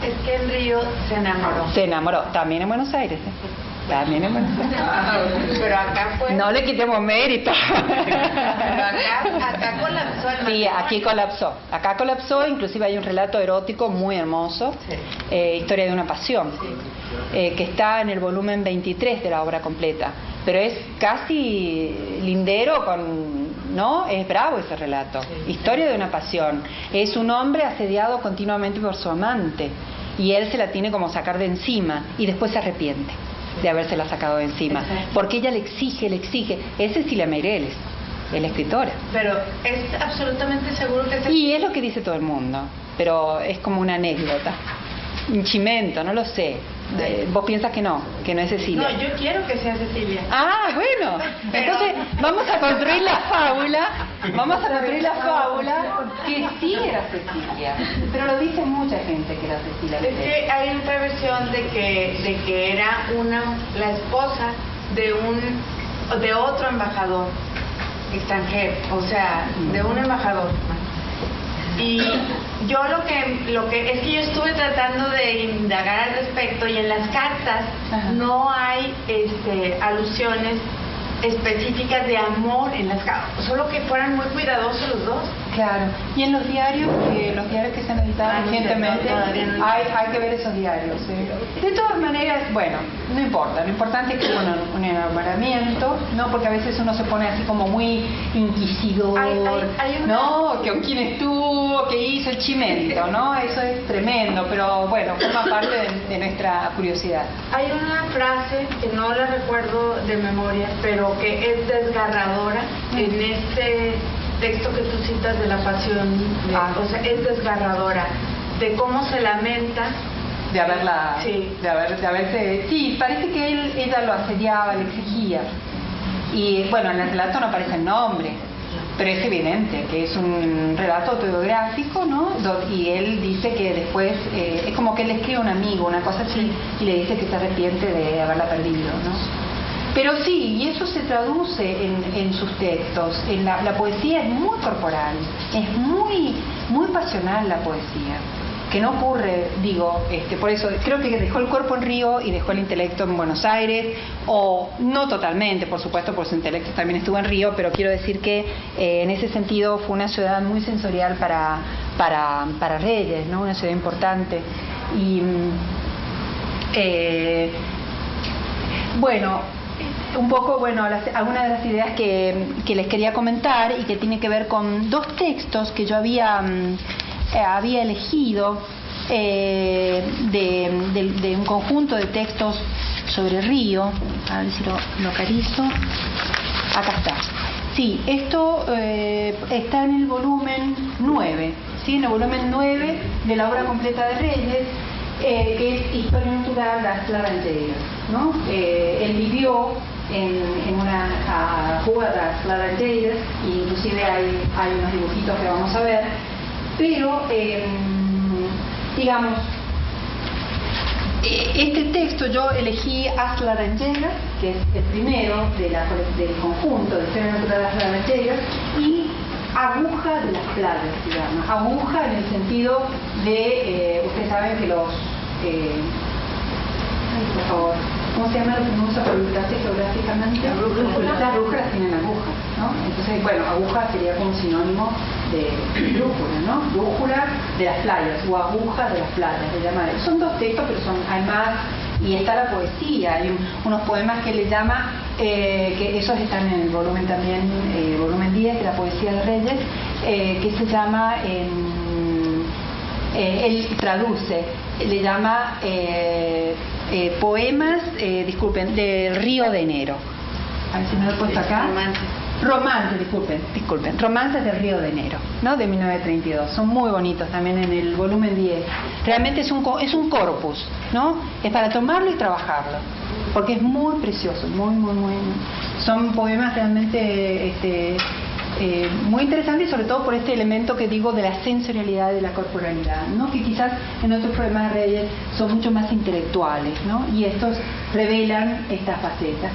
Es que en Río se enamoró. Se enamoró, también en Buenos Aires. ¿eh? Pero acá fue... No le quitemos mérito. Pero acá, acá colapsó el Sí, aquí colapsó. Acá colapsó, inclusive hay un relato erótico muy hermoso, eh, historia de una pasión. Sí. Eh, que está en el volumen 23 de la obra completa. Pero es casi lindero con, ¿no? Es bravo ese relato. Historia de una pasión. Es un hombre asediado continuamente por su amante y él se la tiene como sacar de encima y después se arrepiente de habérsela sacado de encima. Porque ella le exige, le exige. Es Cecilia Meireles, la escritora. Pero es absolutamente seguro que... Es... Y es lo que dice todo el mundo, pero es como una anécdota. Un chimento, no lo sé. Vos piensas que no, que no es Cecilia. No, yo quiero que sea Cecilia. Ah, bueno. [LAUGHS] Entonces vamos a construir la fábula, vamos a construir la fábula que sí era Cecilia. Pero lo dice mucha gente que era Cecilia. Es que hay otra versión de que, de que era una la esposa de un de otro embajador extranjero, o sea, de un embajador. Y yo lo que, lo que es que yo estuve tratando de indagar al respecto y en las cartas no hay este, alusiones específicas de amor en las cartas, solo que fueran muy cuidadosos los dos. Claro, y en los diarios, que los diarios que se han editado ah, recientemente, hay, hay que ver esos diarios. De todas maneras, bueno, no importa, lo importante es que bueno, un enamoramiento, ¿no? Porque a veces uno se pone así como muy inquisidor, ¿no? Que quién estuvo, que hizo el chimento, ¿no? Eso es tremendo, pero bueno, forma parte de, nuestra curiosidad. Hay una frase que no la recuerdo de memoria, pero que es desgarradora en este texto que tú citas de la pasión, ah. o sea, es desgarradora, de cómo se lamenta de haberla sí. de haber de haberse sí parece que él ella lo asediaba le exigía y bueno en el relato no aparece el nombre pero es evidente que es un relato autobiográfico no y él dice que después eh, es como que él le escribe a un amigo una cosa así y le dice que se arrepiente de haberla perdido no Pero sí, y eso se traduce en, sus textos. En la, poesía es muy corporal, es muy, muy pasional la poesía que no ocurre, digo, este, por eso creo que dejó el cuerpo en Río y dejó el intelecto en Buenos Aires, o no totalmente, por supuesto, por su intelecto también estuvo en Río, pero quiero decir que eh, en ese sentido fue una ciudad muy sensorial para, para, para Reyes, ¿no? una ciudad importante. Y mm, eh, bueno, un poco, bueno, algunas de las ideas que, que, les quería comentar y que tiene que ver con dos textos que yo había mm, eh, había elegido eh, de, un conjunto de textos sobre río, a ver si lo localizo, acá está. Sí, esto eh, está en el volumen 9, ¿sí? en el volumen 9 de la obra completa de Reyes, que es Historia Natural las Laranjeiras. ¿no? él vivió en, una jugada de las Laranjeiras, e inclusive hay, unos dibujitos que vamos a ver, pero em, digamos, eh, este texto yo elegí Asla Laranjeras, que es el primero de la, del conjunto de Historia Natural Asla Laranjeras, y aguja de las playas, digamos, aguja en el sentido de, eh, ustedes saben que los, eh, por favor, ¿cómo se llama lo que uno usa para ubicarse geográficamente? Las brújulas tienen agujas, ¿no? Entonces, bueno, aguja sería como sinónimo de brújula, ¿no? Brújula de las playas o aguja de las playas, se llama. Son dos textos, pero son, hay más, y está la poesía, hay unos poemas que le llama, eh, que esos están en el volumen también, eh, volumen 10 de la poesía de Reyes, eh, que se llama, él traduce, le llama poemas, disculpen, del río de enero. A ver si me lo he puesto acá. Romances, disculpen, disculpen, Romances del Río de Enero, ¿no? De 1932. Son muy bonitos también en el volumen 10. Realmente es un, es un corpus, ¿no? Es para tomarlo y trabajarlo, porque es muy precioso, muy, muy, muy... Son poemas realmente este, eh, muy interesantes, sobre todo por este elemento que digo de la sensorialidad de la corporalidad, ¿no? que quizás en otros poemas de Reyes son mucho más intelectuales, ¿no? y estos revelan estas facetas.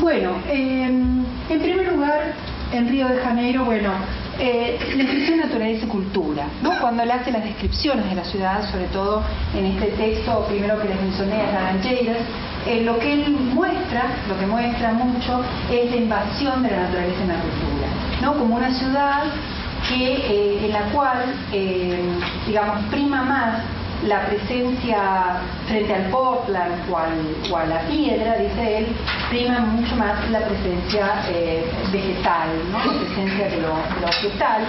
Bueno, em, en primer lugar, en Río de Janeiro, bueno, eh, la descripción de naturaleza y cultura, ¿no? Cuando él hace las descripciones de la ciudad, sobre todo en este texto, primero que les mencioné, a Laranjeiras, eh, lo que él muestra, lo que muestra mucho, es la invasión de la naturaleza en la cultura, ¿no? Como una ciudad que, eh, en la cual, digamos, prima más la presencia frente al Portland o, a la piedra, dice él, prima mucho más la presencia eh, vegetal, ¿no? la presencia de lo, vegetal,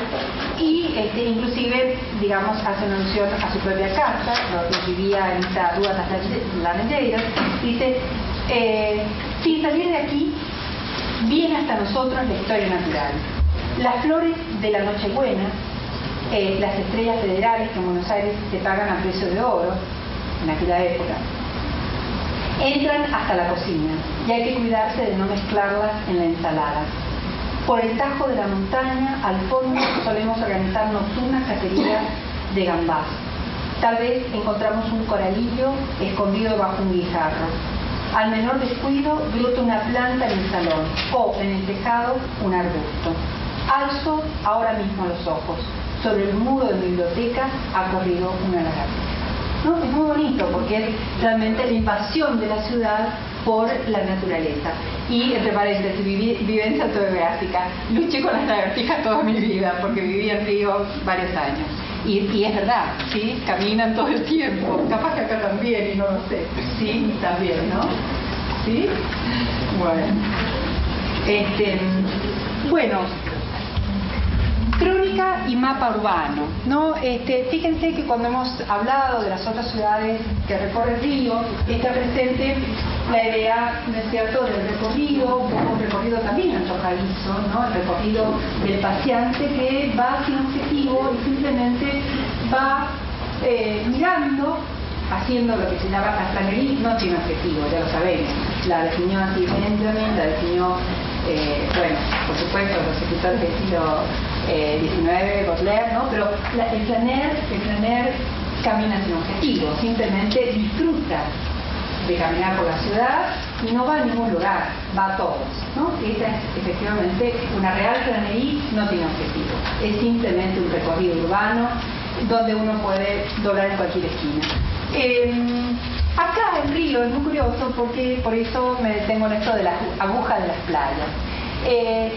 y este, inclusive, digamos, hace una a su propia casa, donde vivía en esta rúa Laranjeiras, dice, eh, sin salir de aquí, viene hasta nosotros la historia natural. Las flores de la Nochebuena eh, las estrellas federales que en Buenos Aires se pagan a precio de oro en aquella época, entran hasta la cocina y hay que cuidarse de no mezclarlas en la ensalada. Por el tajo de la montaña, al fondo solemos organizar nocturnas cacerías de gambás. Tal vez encontramos un coralillo escondido bajo un guijarro. Al menor descuido brota una planta en el salón o en el tejado un arbusto. Alzo ahora mismo los ojos sobre el muro de biblioteca ha corrido una lagartija. ¿No? Es muy bonito porque es realmente la invasión de la ciudad por la naturaleza. Y entre paréntesis, viví, vivencia autobiográfica. Luché con las lagartijas toda mi vida porque viví en Río varios años. Y, y, es verdad, ¿sí? Caminan todo el tiempo. Capaz que acá también, y no lo sé. Sí, también, ¿no? ¿Sí? Bueno. Este, bueno, Crónica y mapa urbano. ¿no? Este, fíjense que cuando hemos hablado de las otras ciudades que recorre el río, está presente la idea, ¿no es cierto?, del recorrido, un recorrido también antojadizo, ¿no? el recorrido del paseante que va sin objetivo y simplemente va eh, mirando haciendo lo que se llama no tiene objetivo, ya lo sabemos. La definió Benjamin, la definió eh, bueno, por supuesto, los escritores del siglo XIX, eh, Baudelaire, ¿no? Pero el planer, el planer camina sin objetivo, simplemente disfruta de caminar por la ciudad y no va a ningún lugar, va a todos. ¿no? Esta es efectivamente una real planería, no tiene objetivo, es simplemente un recorrido urbano donde uno puede doblar en cualquier esquina. Em, acá en Río es muy curioso porque por eso me detengo en esto de las agujas de las playas. Eh,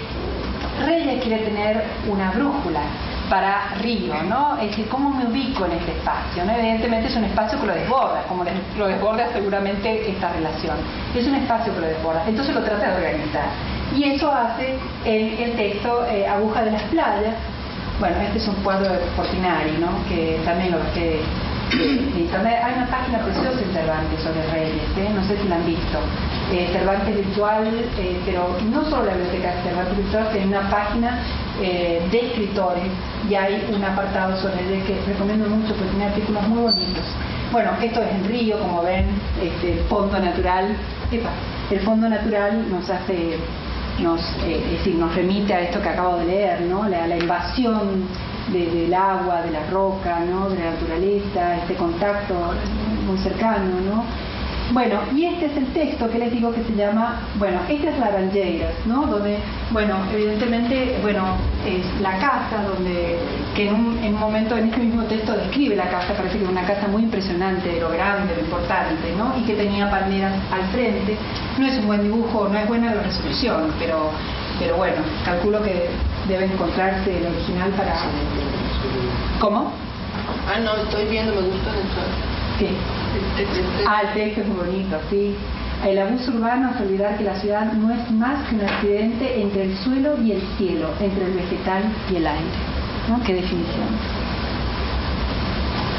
Reyes quiere tener una brújula para Río, ¿no? Es decir, ¿cómo me ubico en este espacio? Evidentemente es un espacio que lo desborda, como lo desborda seguramente esta relación. Es un espacio que lo desborda, entonces lo trata de organizar. Y eso hace el, el texto eh, Aguja de las Playas. Bueno, este es un cuadro de Portinari, ¿no? Que también lo que hay una página preciosa en Cervantes sobre Reyes, ¿eh? no sé si la han visto. Eh, Cervantes Virtual, eh, pero no solo la biblioteca de Cervantes Virtual, tiene una página de escritores y hay un apartado sobre Reyes que recomiendo mucho porque tiene artículos muy bonitos. Bueno, esto es en Río, como ven, este, fondo natural. el fondo natural nos hace nos, decir, nos remite a esto que acabo de leer, ¿no? la invasión del agua, de la roca, ¿no? de la naturaleza, este contacto muy cercano, ¿no? Bueno, y este es el texto que les digo que se llama, bueno, esta es la Laranjeiras, ¿no? Donde, bueno, evidentemente, bueno, es la casa donde, que en un, en un, momento en este mismo texto describe la casa, parece que es una casa muy impresionante, de lo grande, lo importante, ¿no? Y que tenía palmeras al frente. No es un buen dibujo, no es buena la resolución, pero pero bueno, calculo que debe encontrarse el original para... ¿Cómo? Ah, no, estoy viendo, me gusta ¿Qué? Ah, el texto es muy bonito, sí. El abuso urbano es olvidar que la ciudad no es más que un accidente entre el suelo y el cielo, entre el vegetal y el aire. ¿No? ¿Qué definición?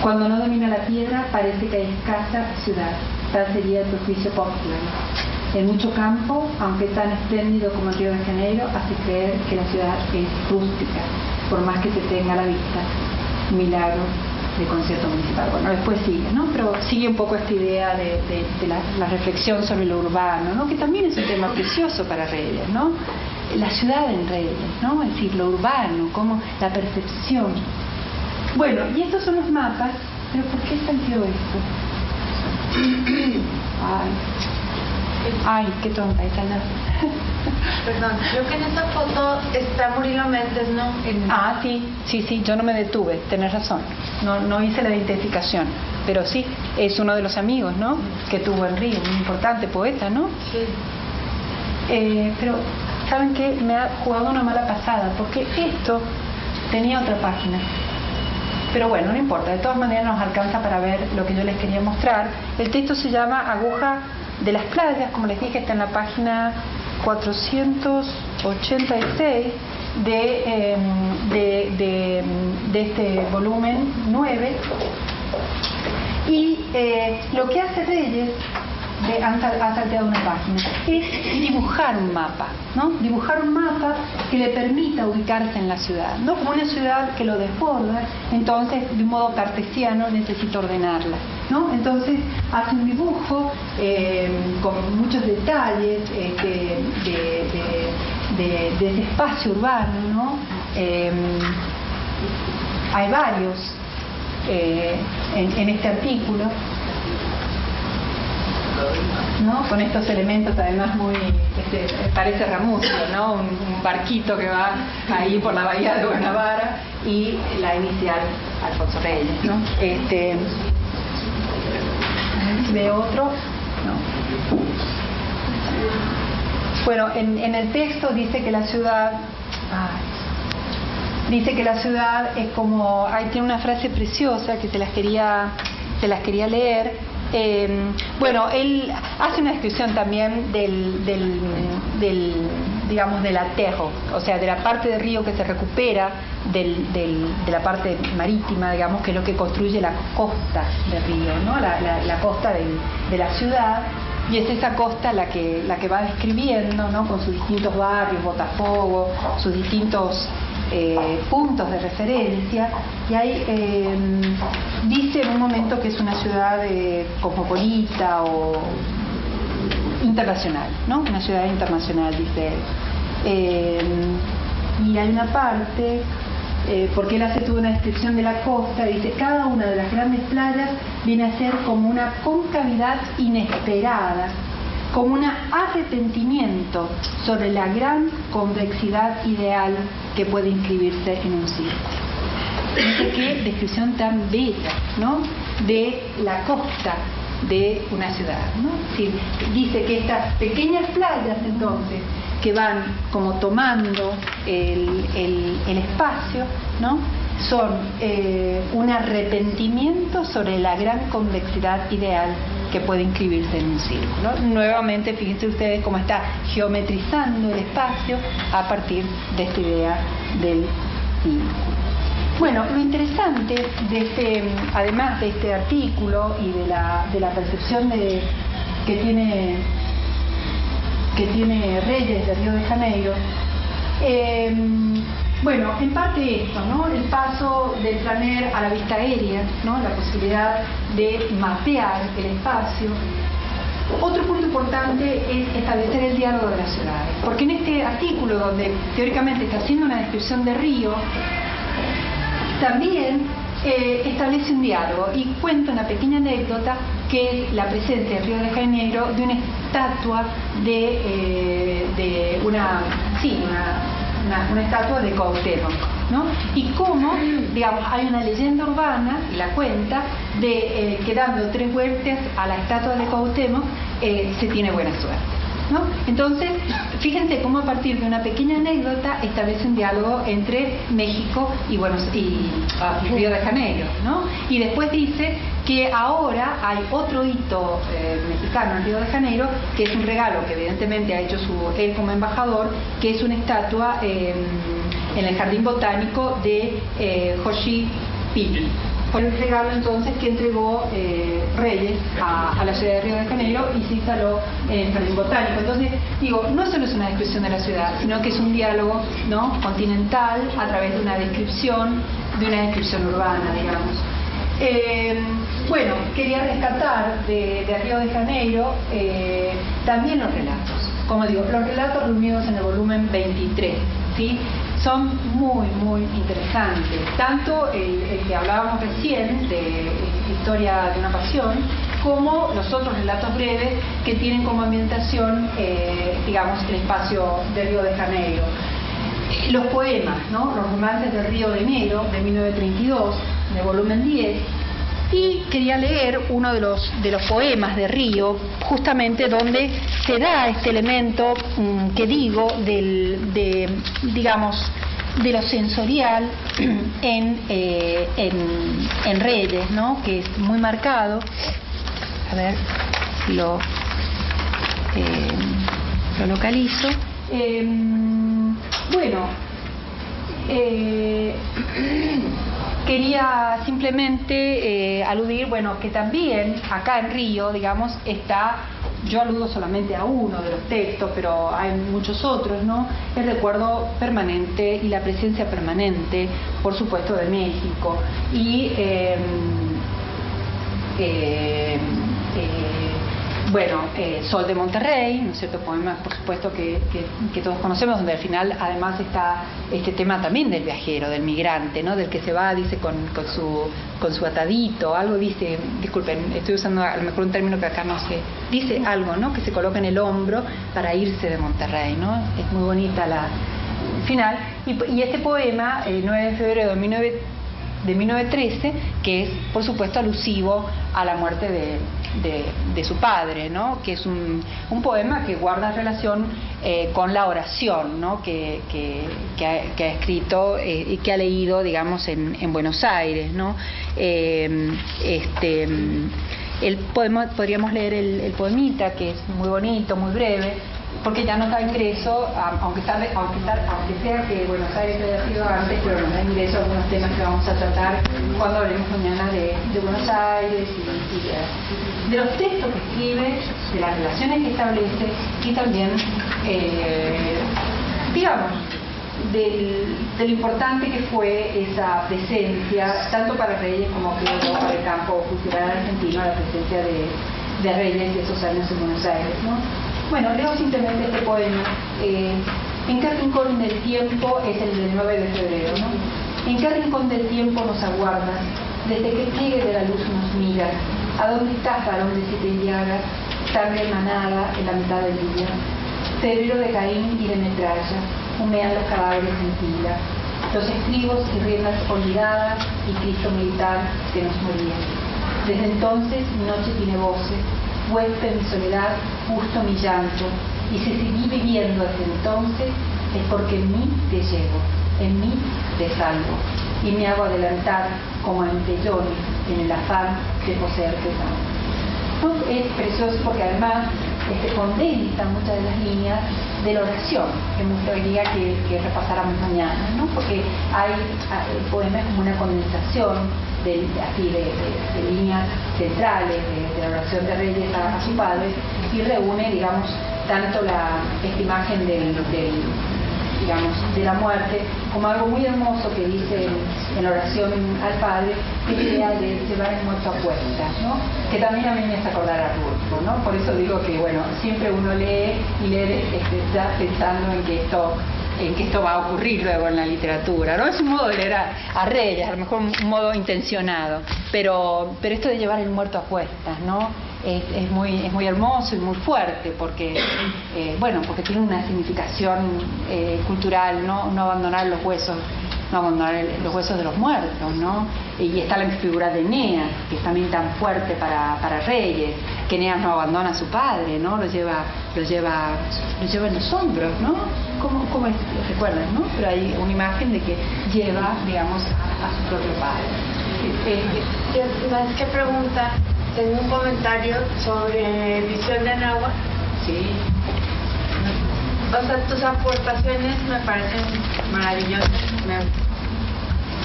Cuando no domina la piedra, parece que hay escasa ciudad. Tal sería el prejuicio popular. En mucho campo, aunque tan espléndido como Río de Janeiro, hace creer que la ciudad es rústica, por más que se tenga a la vista. Milagro de concierto municipal. Bueno, después sigue, ¿no? Pero sigue un poco esta idea de, la, reflexión sobre lo urbano, ¿no? Que también es un tema precioso para Reyes, ¿no? La ciudad en Reyes, ¿no? Es decir, lo urbano, como la percepción. Bueno, y estos son los mapas, pero ¿por qué salió esto? [COUGHS] Ay, Ay, qué tonta, no. [LAUGHS] Perdón, creo que en esta foto está Murilo Méndez, ¿no? Ah, sí, sí, sí, yo no me detuve, tenés razón. No, no hice la identificación, pero sí, es uno de los amigos, ¿no? Que tuvo en Río, un importante poeta, ¿no? Sí. Eh, pero, ¿saben qué? Me ha jugado una mala pasada, porque esto tenía otra página. Pero bueno, no importa, de todas maneras nos alcanza para ver lo que yo les quería mostrar. El texto se llama Aguja de las playas, como les dije, está en la página 486 em, de, de, de, este volumen 9. Y eh, lo que hace Reyes de, ha salteado una página, es dibujar un mapa, ¿no? Dibujar un mapa que le permita ubicarse en la ciudad, ¿no? Como una ciudad que lo desborda, entonces de un modo cartesiano necesita ordenarla, ¿no? Entonces hace un dibujo eh, con muchos detalles este, de, ese espacio urbano, ¿no? Eh, hay varios eh, en este artículo ¿no? con estos elementos además muy, este, parece Ramusio, ¿no? Un, barquito que va ahí por la bahía de Guanabara y la inicial Alfonso Reyes. ¿no? Este, ¿Ve otro? No. Bueno, en, el texto dice que la ciudad... dice que la ciudad es como... Ahí tiene una frase preciosa que se las quería, se las quería leer Em, bueno, él hace una descripción también del, del, digamos, del aterro, o sea, de la parte del río que se recupera del, de la parte marítima, digamos, que es lo que construye la costa del río, ¿no? la, costa de la ciudad. Y es esa costa la que, la que va describiendo, ¿no? con sus distintos barrios, Botafogo, sus distintos eh, puntos de referencia y ahí em, dice en un momento que es una ciudad eh, cosmopolita o internacional, ¿no? Una ciudad internacional, dice él. Em, y hay una parte, eh, porque él hace toda una descripción de la costa, dice, cada una de las grandes playas viene a ser como una concavidad inesperada, como un arrepentimiento sobre la gran convexidad ideal que puede inscribirse en un círculo. Dice qué descripción tan bella, ¿no? De la costa de una ciudad, ¿no? dice que estas pequeñas playas, entonces, que van como tomando el, espacio, ¿no? son eh, un arrepentimiento sobre la gran convexidad ideal que puede inscribirse en un círculo. Nuevamente, fíjense ustedes cómo está geometrizando el espacio a partir de esta idea del círculo. Bueno, lo interesante de este, además de este artículo y de la, de la percepción que tiene que tiene Reyes de Río de Janeiro, eh, bueno, en parte esto, ¿no? El paso del planer a la vista aérea, ¿no? La posibilidad de mapear el espacio. Otro punto importante es establecer el diálogo de las ciudades, porque en este artículo donde teóricamente está haciendo una descripción de Río, también eh, establece un diálogo y cuenta una pequeña anécdota que es la presencia en Río de Janeiro de una estatua de, eh, de una, sí, una, una, estatua de Cuauhtémoc, ¿no? Y cómo, digamos, hay una leyenda urbana, la cuenta, de eh, que dando tres vueltas a la estatua de Cuauhtémoc se tiene buena suerte. Entonces, fíjense cómo a partir de una pequeña anécdota establece un diálogo entre México y, Buenos, y, ah, Río de Janeiro, ¿no? Y después dice que ahora hay otro hito eh, mexicano en Río de Janeiro, que es un regalo que evidentemente ha hecho su, él como embajador, que es una estatua em, en el Jardín Botánico de eh, Hoshi. Fue el regalo entonces que entregó eh, Reyes a, la ciudad de Río de Janeiro y se instaló en el Jardín Botánico. Entonces, digo, no solo es una descripción de la ciudad, sino que es un diálogo ¿no? continental a través de una descripción, de una descripción urbana, digamos. Eh, bueno, quería rescatar de, Río de Janeiro eh, también los relatos. Como digo, los relatos reunidos en el volumen 23, ¿sí? son muy, muy interesantes. Tanto el, que hablábamos recién de Historia de una Pasión, como los otros relatos breves que tienen como ambientación, eh, digamos, el espacio de Río de Janeiro. Los poemas, ¿no? los romances del Río de Enero, de 1932, de volumen 10, y quería leer uno de los, de los poemas de Río, justamente donde se da este elemento mm, que digo del, de, digamos, de lo sensorial [CLEARS THROAT] en, eh, en, Reyes, ¿no? que es muy marcado. A ver lo, eh, lo localizo. Em, bueno, eh, [CLEARS THROAT] quería simplemente eh, aludir, bueno, que también acá en Río, digamos, está, yo aludo solamente a uno de los textos, pero hay muchos otros, ¿no? El recuerdo permanente y la presencia permanente, por supuesto, de México. Y em, em, eh, bueno, eh, Sol de Monterrey, ¿no es cierto? Poema, por supuesto, que, todos conocemos, donde al final además está este tema también del viajero, del migrante, ¿no? Del que se va, dice, con, su, con su atadito, algo dice, disculpen, estoy usando a lo mejor un término que acá no sé, dice algo, ¿no? Que se coloca en el hombro para irse de Monterrey, ¿no? Es muy bonita la final. Y, este poema, el 9 de febrero de 19 de 1913, que es, por supuesto, alusivo a la muerte de, su padre, ¿no? que es un, poema que guarda relación eh, con la oración ¿no? que, ha, escrito eh, y que ha leído, digamos, en, Buenos Aires. ¿no? Eh, este, el podríamos leer el, el poemita, que es muy bonito, muy breve, porque ya nos da ingreso, aunque, sabe, aunque, aunque sea que Buenos Aires haya sido antes, pero nos da ingreso a algunos temas que vamos a tratar cuando hablemos mañana de, Buenos Aires y, de, los textos que escribe, de las relaciones que establece y también, eh, digamos, del, de lo importante que fue esa presencia, tanto para Reyes como para el campo cultural argentino, la presencia de, de Reyes de esos años en Buenos Aires. ¿no? Bueno, leo simplemente este poema. Eh, ¿En qué rincón del tiempo es el del 9 de febrero? ¿En qué rincón del tiempo nos aguardas? Desde que pliegue de la luz nos miras. ¿A dónde estás, varón de siete llagas? Tarde manada en la mitad del día. Cerebro de Caín y de metralla, humean los cadáveres en fila. Los estribos y riendas olvidadas y Cristo militar que nos moría. Desde entonces mi noche tiene voces, huésped mi soledad, justo mi llanto, y si seguí viviendo desde entonces es porque en mí te llevo, en mí te salvo, y me hago adelantar como empellones en el afán de poseerte tanto. Es precioso porque además este, condensa muchas de las líneas de la oración que me gustaría que, que repasáramos mañana, ¿no? porque hay, el poema es como una condensación de, así de, líneas centrales de, la oración de Reyes a, su padre y reúne, digamos, tanto la, esta imagen del, digamos, de la muerte, como algo muy hermoso que dice en, la oración al Padre, que es idea de llevar el muerto a cuenta, ¿no? que también a mí me hace acordar a Rulfo, ¿no? por eso digo que bueno, siempre uno lee y lee este, ya pensando en que esto en que esto va a ocurrir luego en la literatura. ¿no? Es un modo de leer a, Reyes, a lo mejor un modo intencionado, pero, pero esto de llevar el muerto a cuestas, ¿no? es, muy, es muy hermoso y muy fuerte porque, eh, bueno, porque tiene una significación eh, cultural, ¿no? no abandonar los huesos no abandonar los huesos de los muertos, ¿no? Y está la figura de Eneas, que es también tan fuerte para, para Reyes, que Eneas no abandona a su padre, ¿no? Lo lleva, lo lleva, lo lleva en los hombros, ¿no? ¿Cómo, cómo es? ¿Recuerdan, no? Pero hay una imagen de que lleva, digamos, a, su propio padre. ¿Sabes qué pregunta? Tengo un comentario sobre visión de Anáhuac. Sí. O sea, tus aportaciones me parecen maravillosas.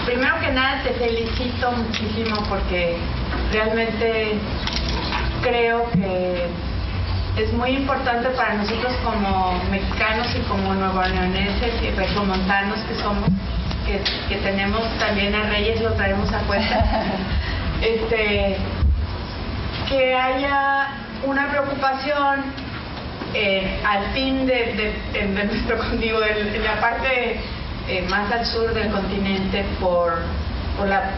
Primero que nada te felicito muchísimo porque realmente creo que es muy importante para nosotros como mexicanos y como nuevoleoneses y regiomontanos que somos, que, que tenemos también a Reyes, lo traemos a cuenta, [LAUGHS] este, que haya una preocupación eh, al fin de, nuestro contigo, en, la parte eh, más al sur del continente por, por la,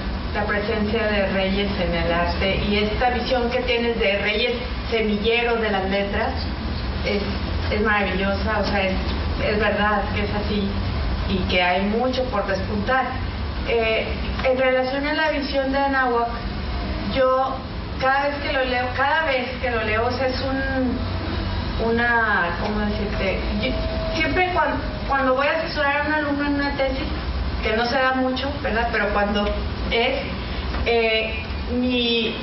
presencia de reyes en el arte y esta visión que tienes de reyes semilleros de las letras es, es maravillosa, o sea, es, es, verdad que es así y que hay mucho por despuntar. Eh, en relación a la visión de Anahuac, yo cada vez que lo leo, cada vez que lo leo, es un, una, ¿cómo decirte? siempre cuando, cuando voy a asesorar a un alumno en una tesis, que no se da mucho, ¿verdad? Pero cuando es, eh, mi,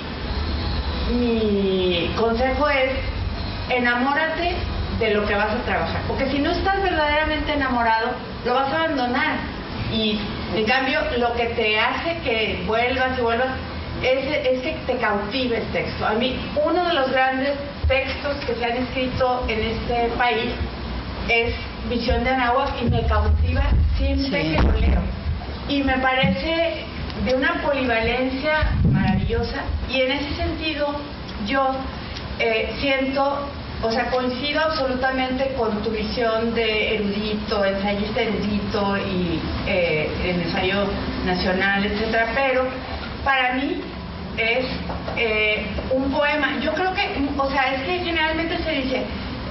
mi consejo es, enamórate de lo que vas a trabajar. Porque si no estás verdaderamente enamorado, lo vas a abandonar. Y en cambio, lo que te hace que vuelvas y vuelvas es, que te cautive el texto. A mí, uno de los grandes textos que se han escrito en este país es Visión de Anáhuac y me cautiva siempre que lo leo. Y me parece de una polivalencia maravillosa y en ese sentido yo eh, siento, o sea, coincido absolutamente con tu visión de erudito, ensayista erudito y eh, el ensayo nacional, etcétera, pero para mí es eh, un poema. Yo creo que, o sea, es que generalmente se dice,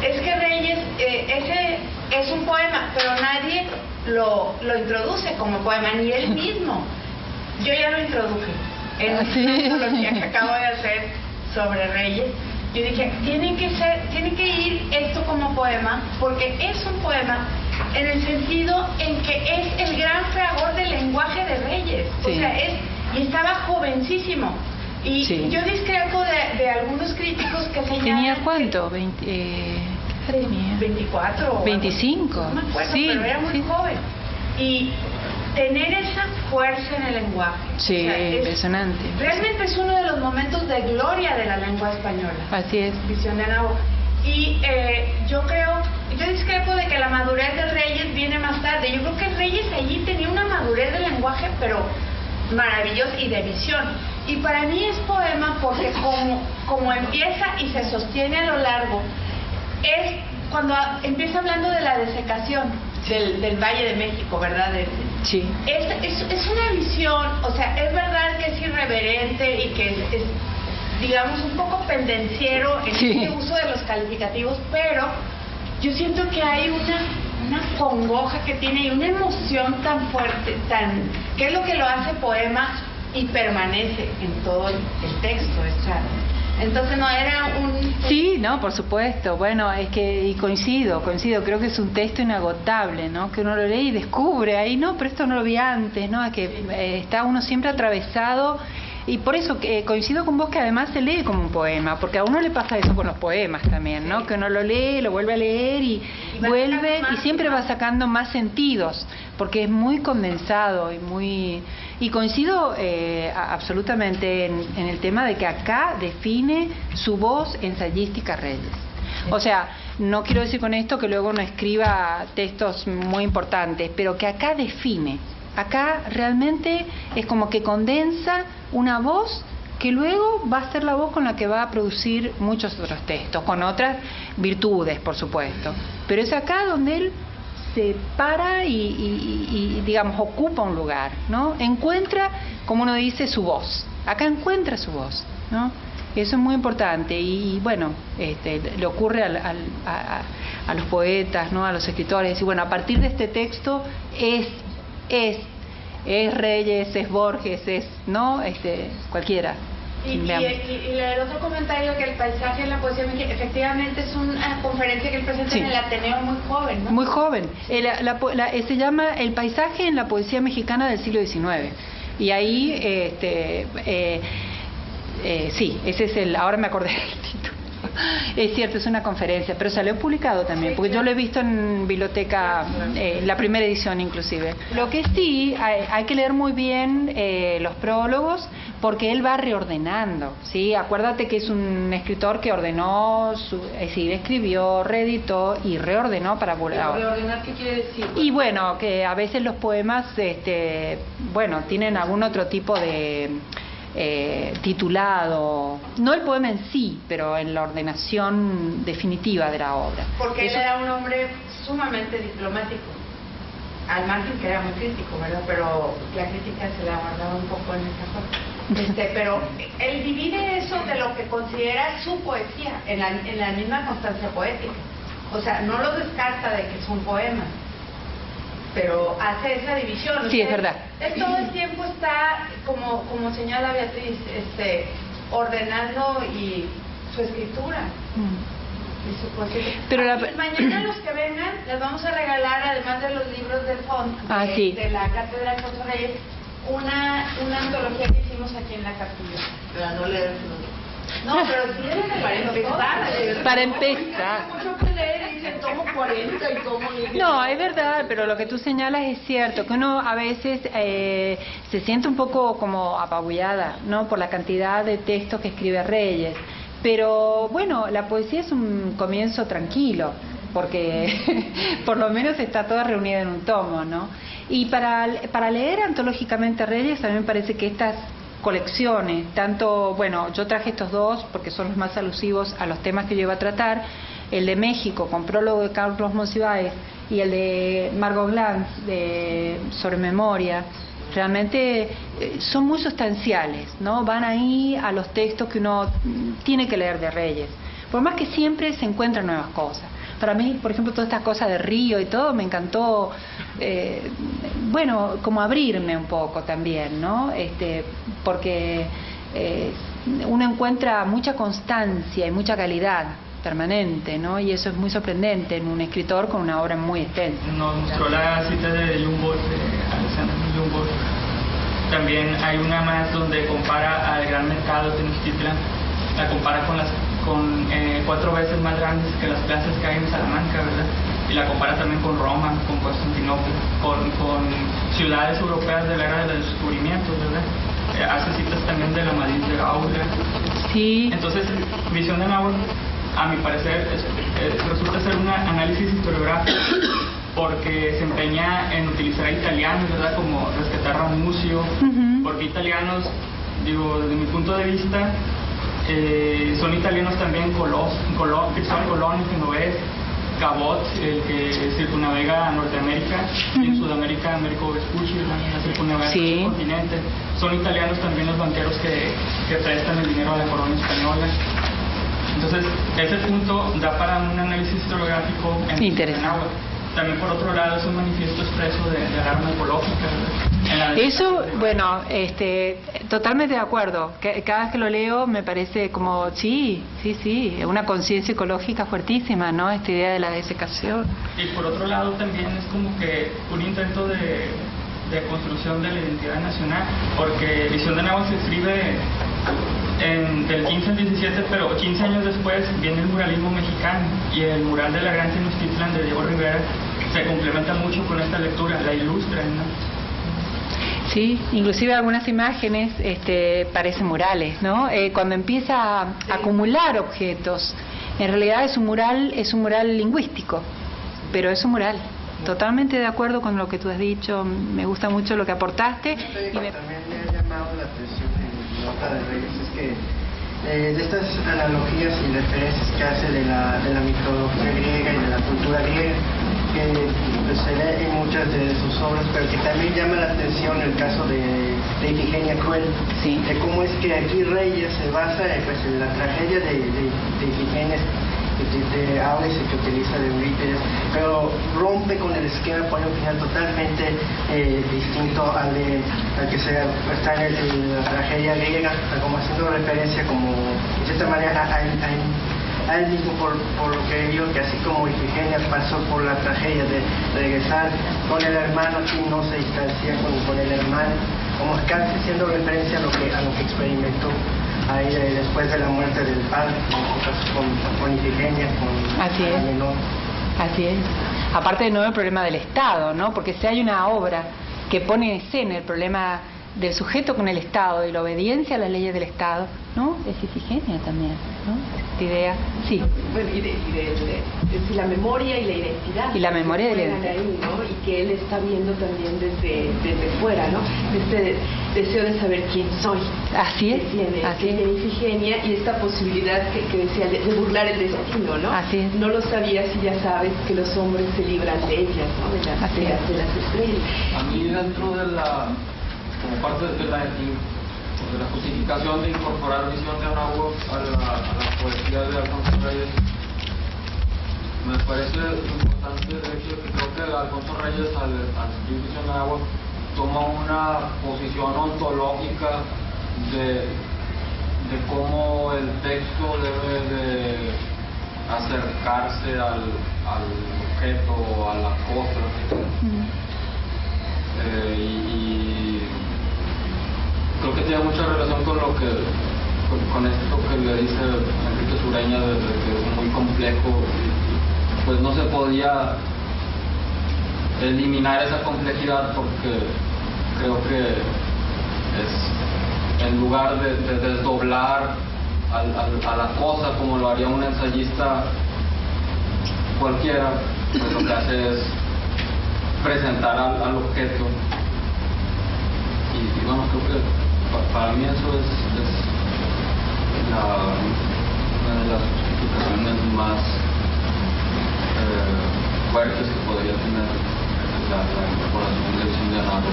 es que Reyes, eh, ese es un poema, pero nadie lo, lo, introduce como poema, ni él [LAUGHS] mismo. Yo ya lo introduje en ah, que acabo de hacer sobre Reyes. Yo dije, tiene que ser, tiene que ir esto como poema, porque es un poema en el sentido en que es el gran fragor del lenguaje de Reyes. O sea, es y estaba jovencísimo. Y yo discrepo de, algunos críticos que señalan... ¿Tenía cuánto? 20, eh, 24 25. No me acuerdo, sí, pero era muy joven. Y tener esa fuerza en el lenguaje. Sí, impresionante. Realmente es uno de los momentos de gloria de la lengua española. Así es. Visión de Y eh, yo creo, yo discrepo de que la madurez de Reyes viene más tarde. Yo creo que Reyes allí tenía una madurez del lenguaje, pero maravilloso y de visión. Y para mí es poema porque como, como empieza y se sostiene a lo largo, es cuando empieza hablando de la desecación del, del Valle de México, ¿verdad? Sí. Es, es, una visión, o sea, es verdad que es irreverente y que es, digamos, un poco pendenciero en el uso de los calificativos, pero yo siento que hay una, una congoja que tiene y una emoción tan fuerte, tan que es lo que lo hace poema y permanece en todo el, texto, es entonces no era un... Sí, no, por supuesto. Bueno, es que y coincido, coincido. Creo que es un texto inagotable, ¿no? Que uno lo lee y descubre ahí, no, pero esto no lo vi antes, ¿no? Es que eh, está uno siempre atravesado y por eso eh, coincido con vos que además se lee como un poema, porque a uno le pasa eso con los poemas también, ¿no? Que uno lo lee, lo vuelve a leer y, vuelve y siempre va sacando más sentidos, porque es muy condensado y muy... Y coincido eh, absolutamente en, el tema de que acá define su voz ensayística Reyes. O sea, no quiero decir con esto que luego no escriba textos muy importantes, pero que acá define Acá realmente es como que condensa una voz que luego va a ser la voz con la que va a producir muchos otros textos, con otras virtudes, por supuesto. Pero es acá donde él se para y, digamos, ocupa un lugar, ¿no? Encuentra, como uno dice, su voz. Acá encuentra su voz, ¿no? Eso es muy importante y, bueno, este, le ocurre a, a, los poetas, ¿no? a los escritores. Y bueno, a partir de este texto es es, es Reyes, es Borges, es, ¿no? Este, cualquiera. Y, el otro comentario que el paisaje en la poesía efectivamente es una conferencia que él presenta en el Ateneo muy joven, ¿no? Muy joven. Eh, se llama El paisaje en la poesía mexicana del siglo XIX. Y ahí, este, eh, eh, sí, ese es el, ahora me acordé del título. Es cierto, es una conferencia, pero salió publicado también, porque yo lo he visto en biblioteca, eh, la primera edición inclusive. Lo que sí, hay, que leer muy bien eh, los prólogos, porque él va reordenando, ¿sí? Acuérdate que es un escritor que ordenó, su, es decir, escribió, reeditó y reordenó para publicar. ¿Reordenar qué quiere decir? Y bueno, que a veces los poemas, este, bueno, tienen algún otro tipo de eh, titulado, no el poema en sí, pero en la ordenación definitiva de la obra. Porque él era un hombre sumamente diplomático, al margen que era muy crítico, ¿verdad? Pero la crítica se la guardaba un poco en esta cosa. [LAUGHS] Este, pero él divide eso de lo que considera su poesía en la, en la misma constancia poética. O sea, no lo descarta de que son poemas pero hace esa división. Sí, es verdad. Él todo el tiempo está, como, como señala Beatriz, este, ordenando y su escritura. Mm. Y su Pero Mañana los que vengan les vamos a regalar, además de los libros del font ah, de, la Cátedra de Reyes, una, una antología que hicimos aquí en la capilla. Para no leer no, pero para empezar. Para empezar. No, es verdad, pero lo que tú señalas es cierto, que uno a veces eh, se siente un poco como apabullada, ¿no? Por la cantidad de textos que escribe Reyes. Pero bueno, la poesía es un comienzo tranquilo, porque [LAUGHS] por lo menos está toda reunida en un tomo, ¿no? Y para, para leer antológicamente Reyes, a mí me parece que estas colecciones, tanto, bueno, yo traje estos dos porque son los más alusivos a los temas que yo iba a tratar, el de México con prólogo de Carlos Monsiváis y el de Margot Glantz de sobre memoria, realmente eh, son muy sustanciales, ¿no? Van ahí a los textos que uno tiene que leer de Reyes. Por más que siempre se encuentran nuevas cosas. Para mí, por ejemplo, todas estas cosas de Río y todo, me encantó, eh, bueno, como abrirme un poco también, ¿no? Este, porque eh, uno encuentra mucha constancia y mucha calidad permanente, ¿no? Y eso es muy sorprendente en un escritor con una obra muy extensa. Nos mostró la cita de Jumbo, Jumbo. También hay una más donde compara al gran mercado de Tenochtitlan, la compara con las con eh, cuatro veces más grandes que las plazas que hay en Salamanca, ¿verdad? Y la compara también con Roma, con Constantinopla, con, con ciudades europeas de la era de los descubrimientos, ¿verdad? Eh, hace citas también de la Madrid de Aula. Sí. Entonces, Visión de Náhuatl, a mi parecer, resulta ser un análisis historiográfico porque se empeña en utilizar a italianos, ¿verdad? Como rescatar a un museo, porque italianos, digo, desde mi punto de vista, eh, son italianos también Colón, que son Colón Genovés, Cabot, el que circunnavega a Norteamérica, y en Sudamérica Américo Vespucci, la circunnavega Sí. el continente. Son italianos también los banqueros que, que prestan el dinero a la corona española. Entonces, ese punto da para un análisis historiográfico en Interesante. en agua. También por otro lado es un manifiesto expreso de, de alarma ecológica. Eso, bueno, este, totalmente de acuerdo. Cada vez que lo leo me parece como, sí, sí, sí, una conciencia ecológica fuertísima, ¿no? Esta idea de la desecación. Y por otro lado también es como que un intento de, de construcción de la identidad nacional, porque Visión de Nahua se escribe en, del 15 al 17, pero 15 años después viene el muralismo mexicano y el mural de la Gran Tenochtitlan de Diego Rivera se complementa mucho con esta lectura, la ilustra, ¿no? Sí, inclusive algunas imágenes este, parecen murales, ¿no? Eh, cuando empieza a acumular objetos, en realidad es un mural, es un mural lingüístico, pero es un mural. Totalmente de acuerdo con lo que tú has dicho, me gusta mucho lo que aportaste. Y me- También me ha llamado la atención en Nota de Reyes es que eh, de estas analogías y referencias que hace de la, de la mitología griega y de la cultura griega, que pues, se ve en muchas de sus obras, pero que también llama la atención el caso de, de Ifigenia Cruel, Sí. de cómo es que aquí Reyes se basa eh, pues, en la tragedia de, de, de Ifigenia de, Aulis y que utiliza de Eurípides, pero rompe con el esquema, un final totalmente eh, distinto al, de, al que se está en, el- en la tragedia griega, como haciendo referencia como, de cierta manera, a, a- a- a él mismo por, por lo que vio que así como Ifigenia pasó por la tragedia de regresar con el hermano, no se distancia con, con el hermano, como casi haciendo referencia a lo que, a lo que experimentó ahí eh, después de la muerte del padre, con, con Ifigenia, con Así es. Así es. Aparte de nuevo el problema del Estado, ¿no? Porque si hay una obra que pone en escena el problema del sujeto con el Estado y la obediencia a las leyes del Estado, ¿no? Es Ifigenia también, ¿no? Esta idea, sí. Bueno, y de, y de- de- decir, la memoria y la identidad. Y la memoria y la identidad. ahí, ¿no? Y que él está viendo también desde, desde fuera, ¿no? Este deseo de saber quién soy. Así es, tiene, así es. tiene Ifigenia y esta posibilidad que, que decía de, de burlar el destino, ¿no? Así es. No lo sabías y ya sabes que los hombres se libran de ellas, ¿no? De las, Así de es. las, de las estrellas. A mí dentro de la, como parte de la, de la justificación de incorporar visión de Anáhuac a la, a la poesía de Alfonso Reyes, me parece importante de hecho que creo que Alfonso Reyes al, al escribir visión de Anáhuac toma una posición ontológica de, de cómo el texto debe de acercarse al, al objeto o a la cosa. Eh, y creo que tiene mucha relación con lo que con, esto que le dice Enrique Sureña de, que es muy complejo pues no se podía eliminar esa complejidad porque creo que en lugar de, de desdoblar al- al- a la cosa como lo haría un ensayista cualquiera pues lo que hace es presentar al, objeto. Y, bueno, creo que para mí eso es, la- una de las justificaciones más eh, fuertes que podría tener la, la incorporación de visión de Anáhuac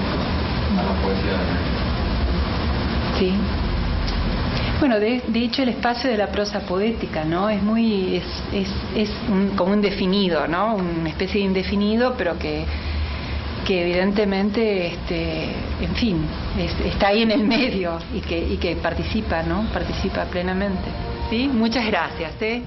a, a la poesía. Sí. Bueno, de, de hecho el espacio de la prosa poética, ¿no? Es muy, es, es, es un- como un definido, ¿no? Una especie de indefinido, pero que, que evidentemente, este, en fin, es- está ahí en el medio y que, y que participa, ¿no? Participa plenamente. ¿Sí? Muchas gracias, ¿eh?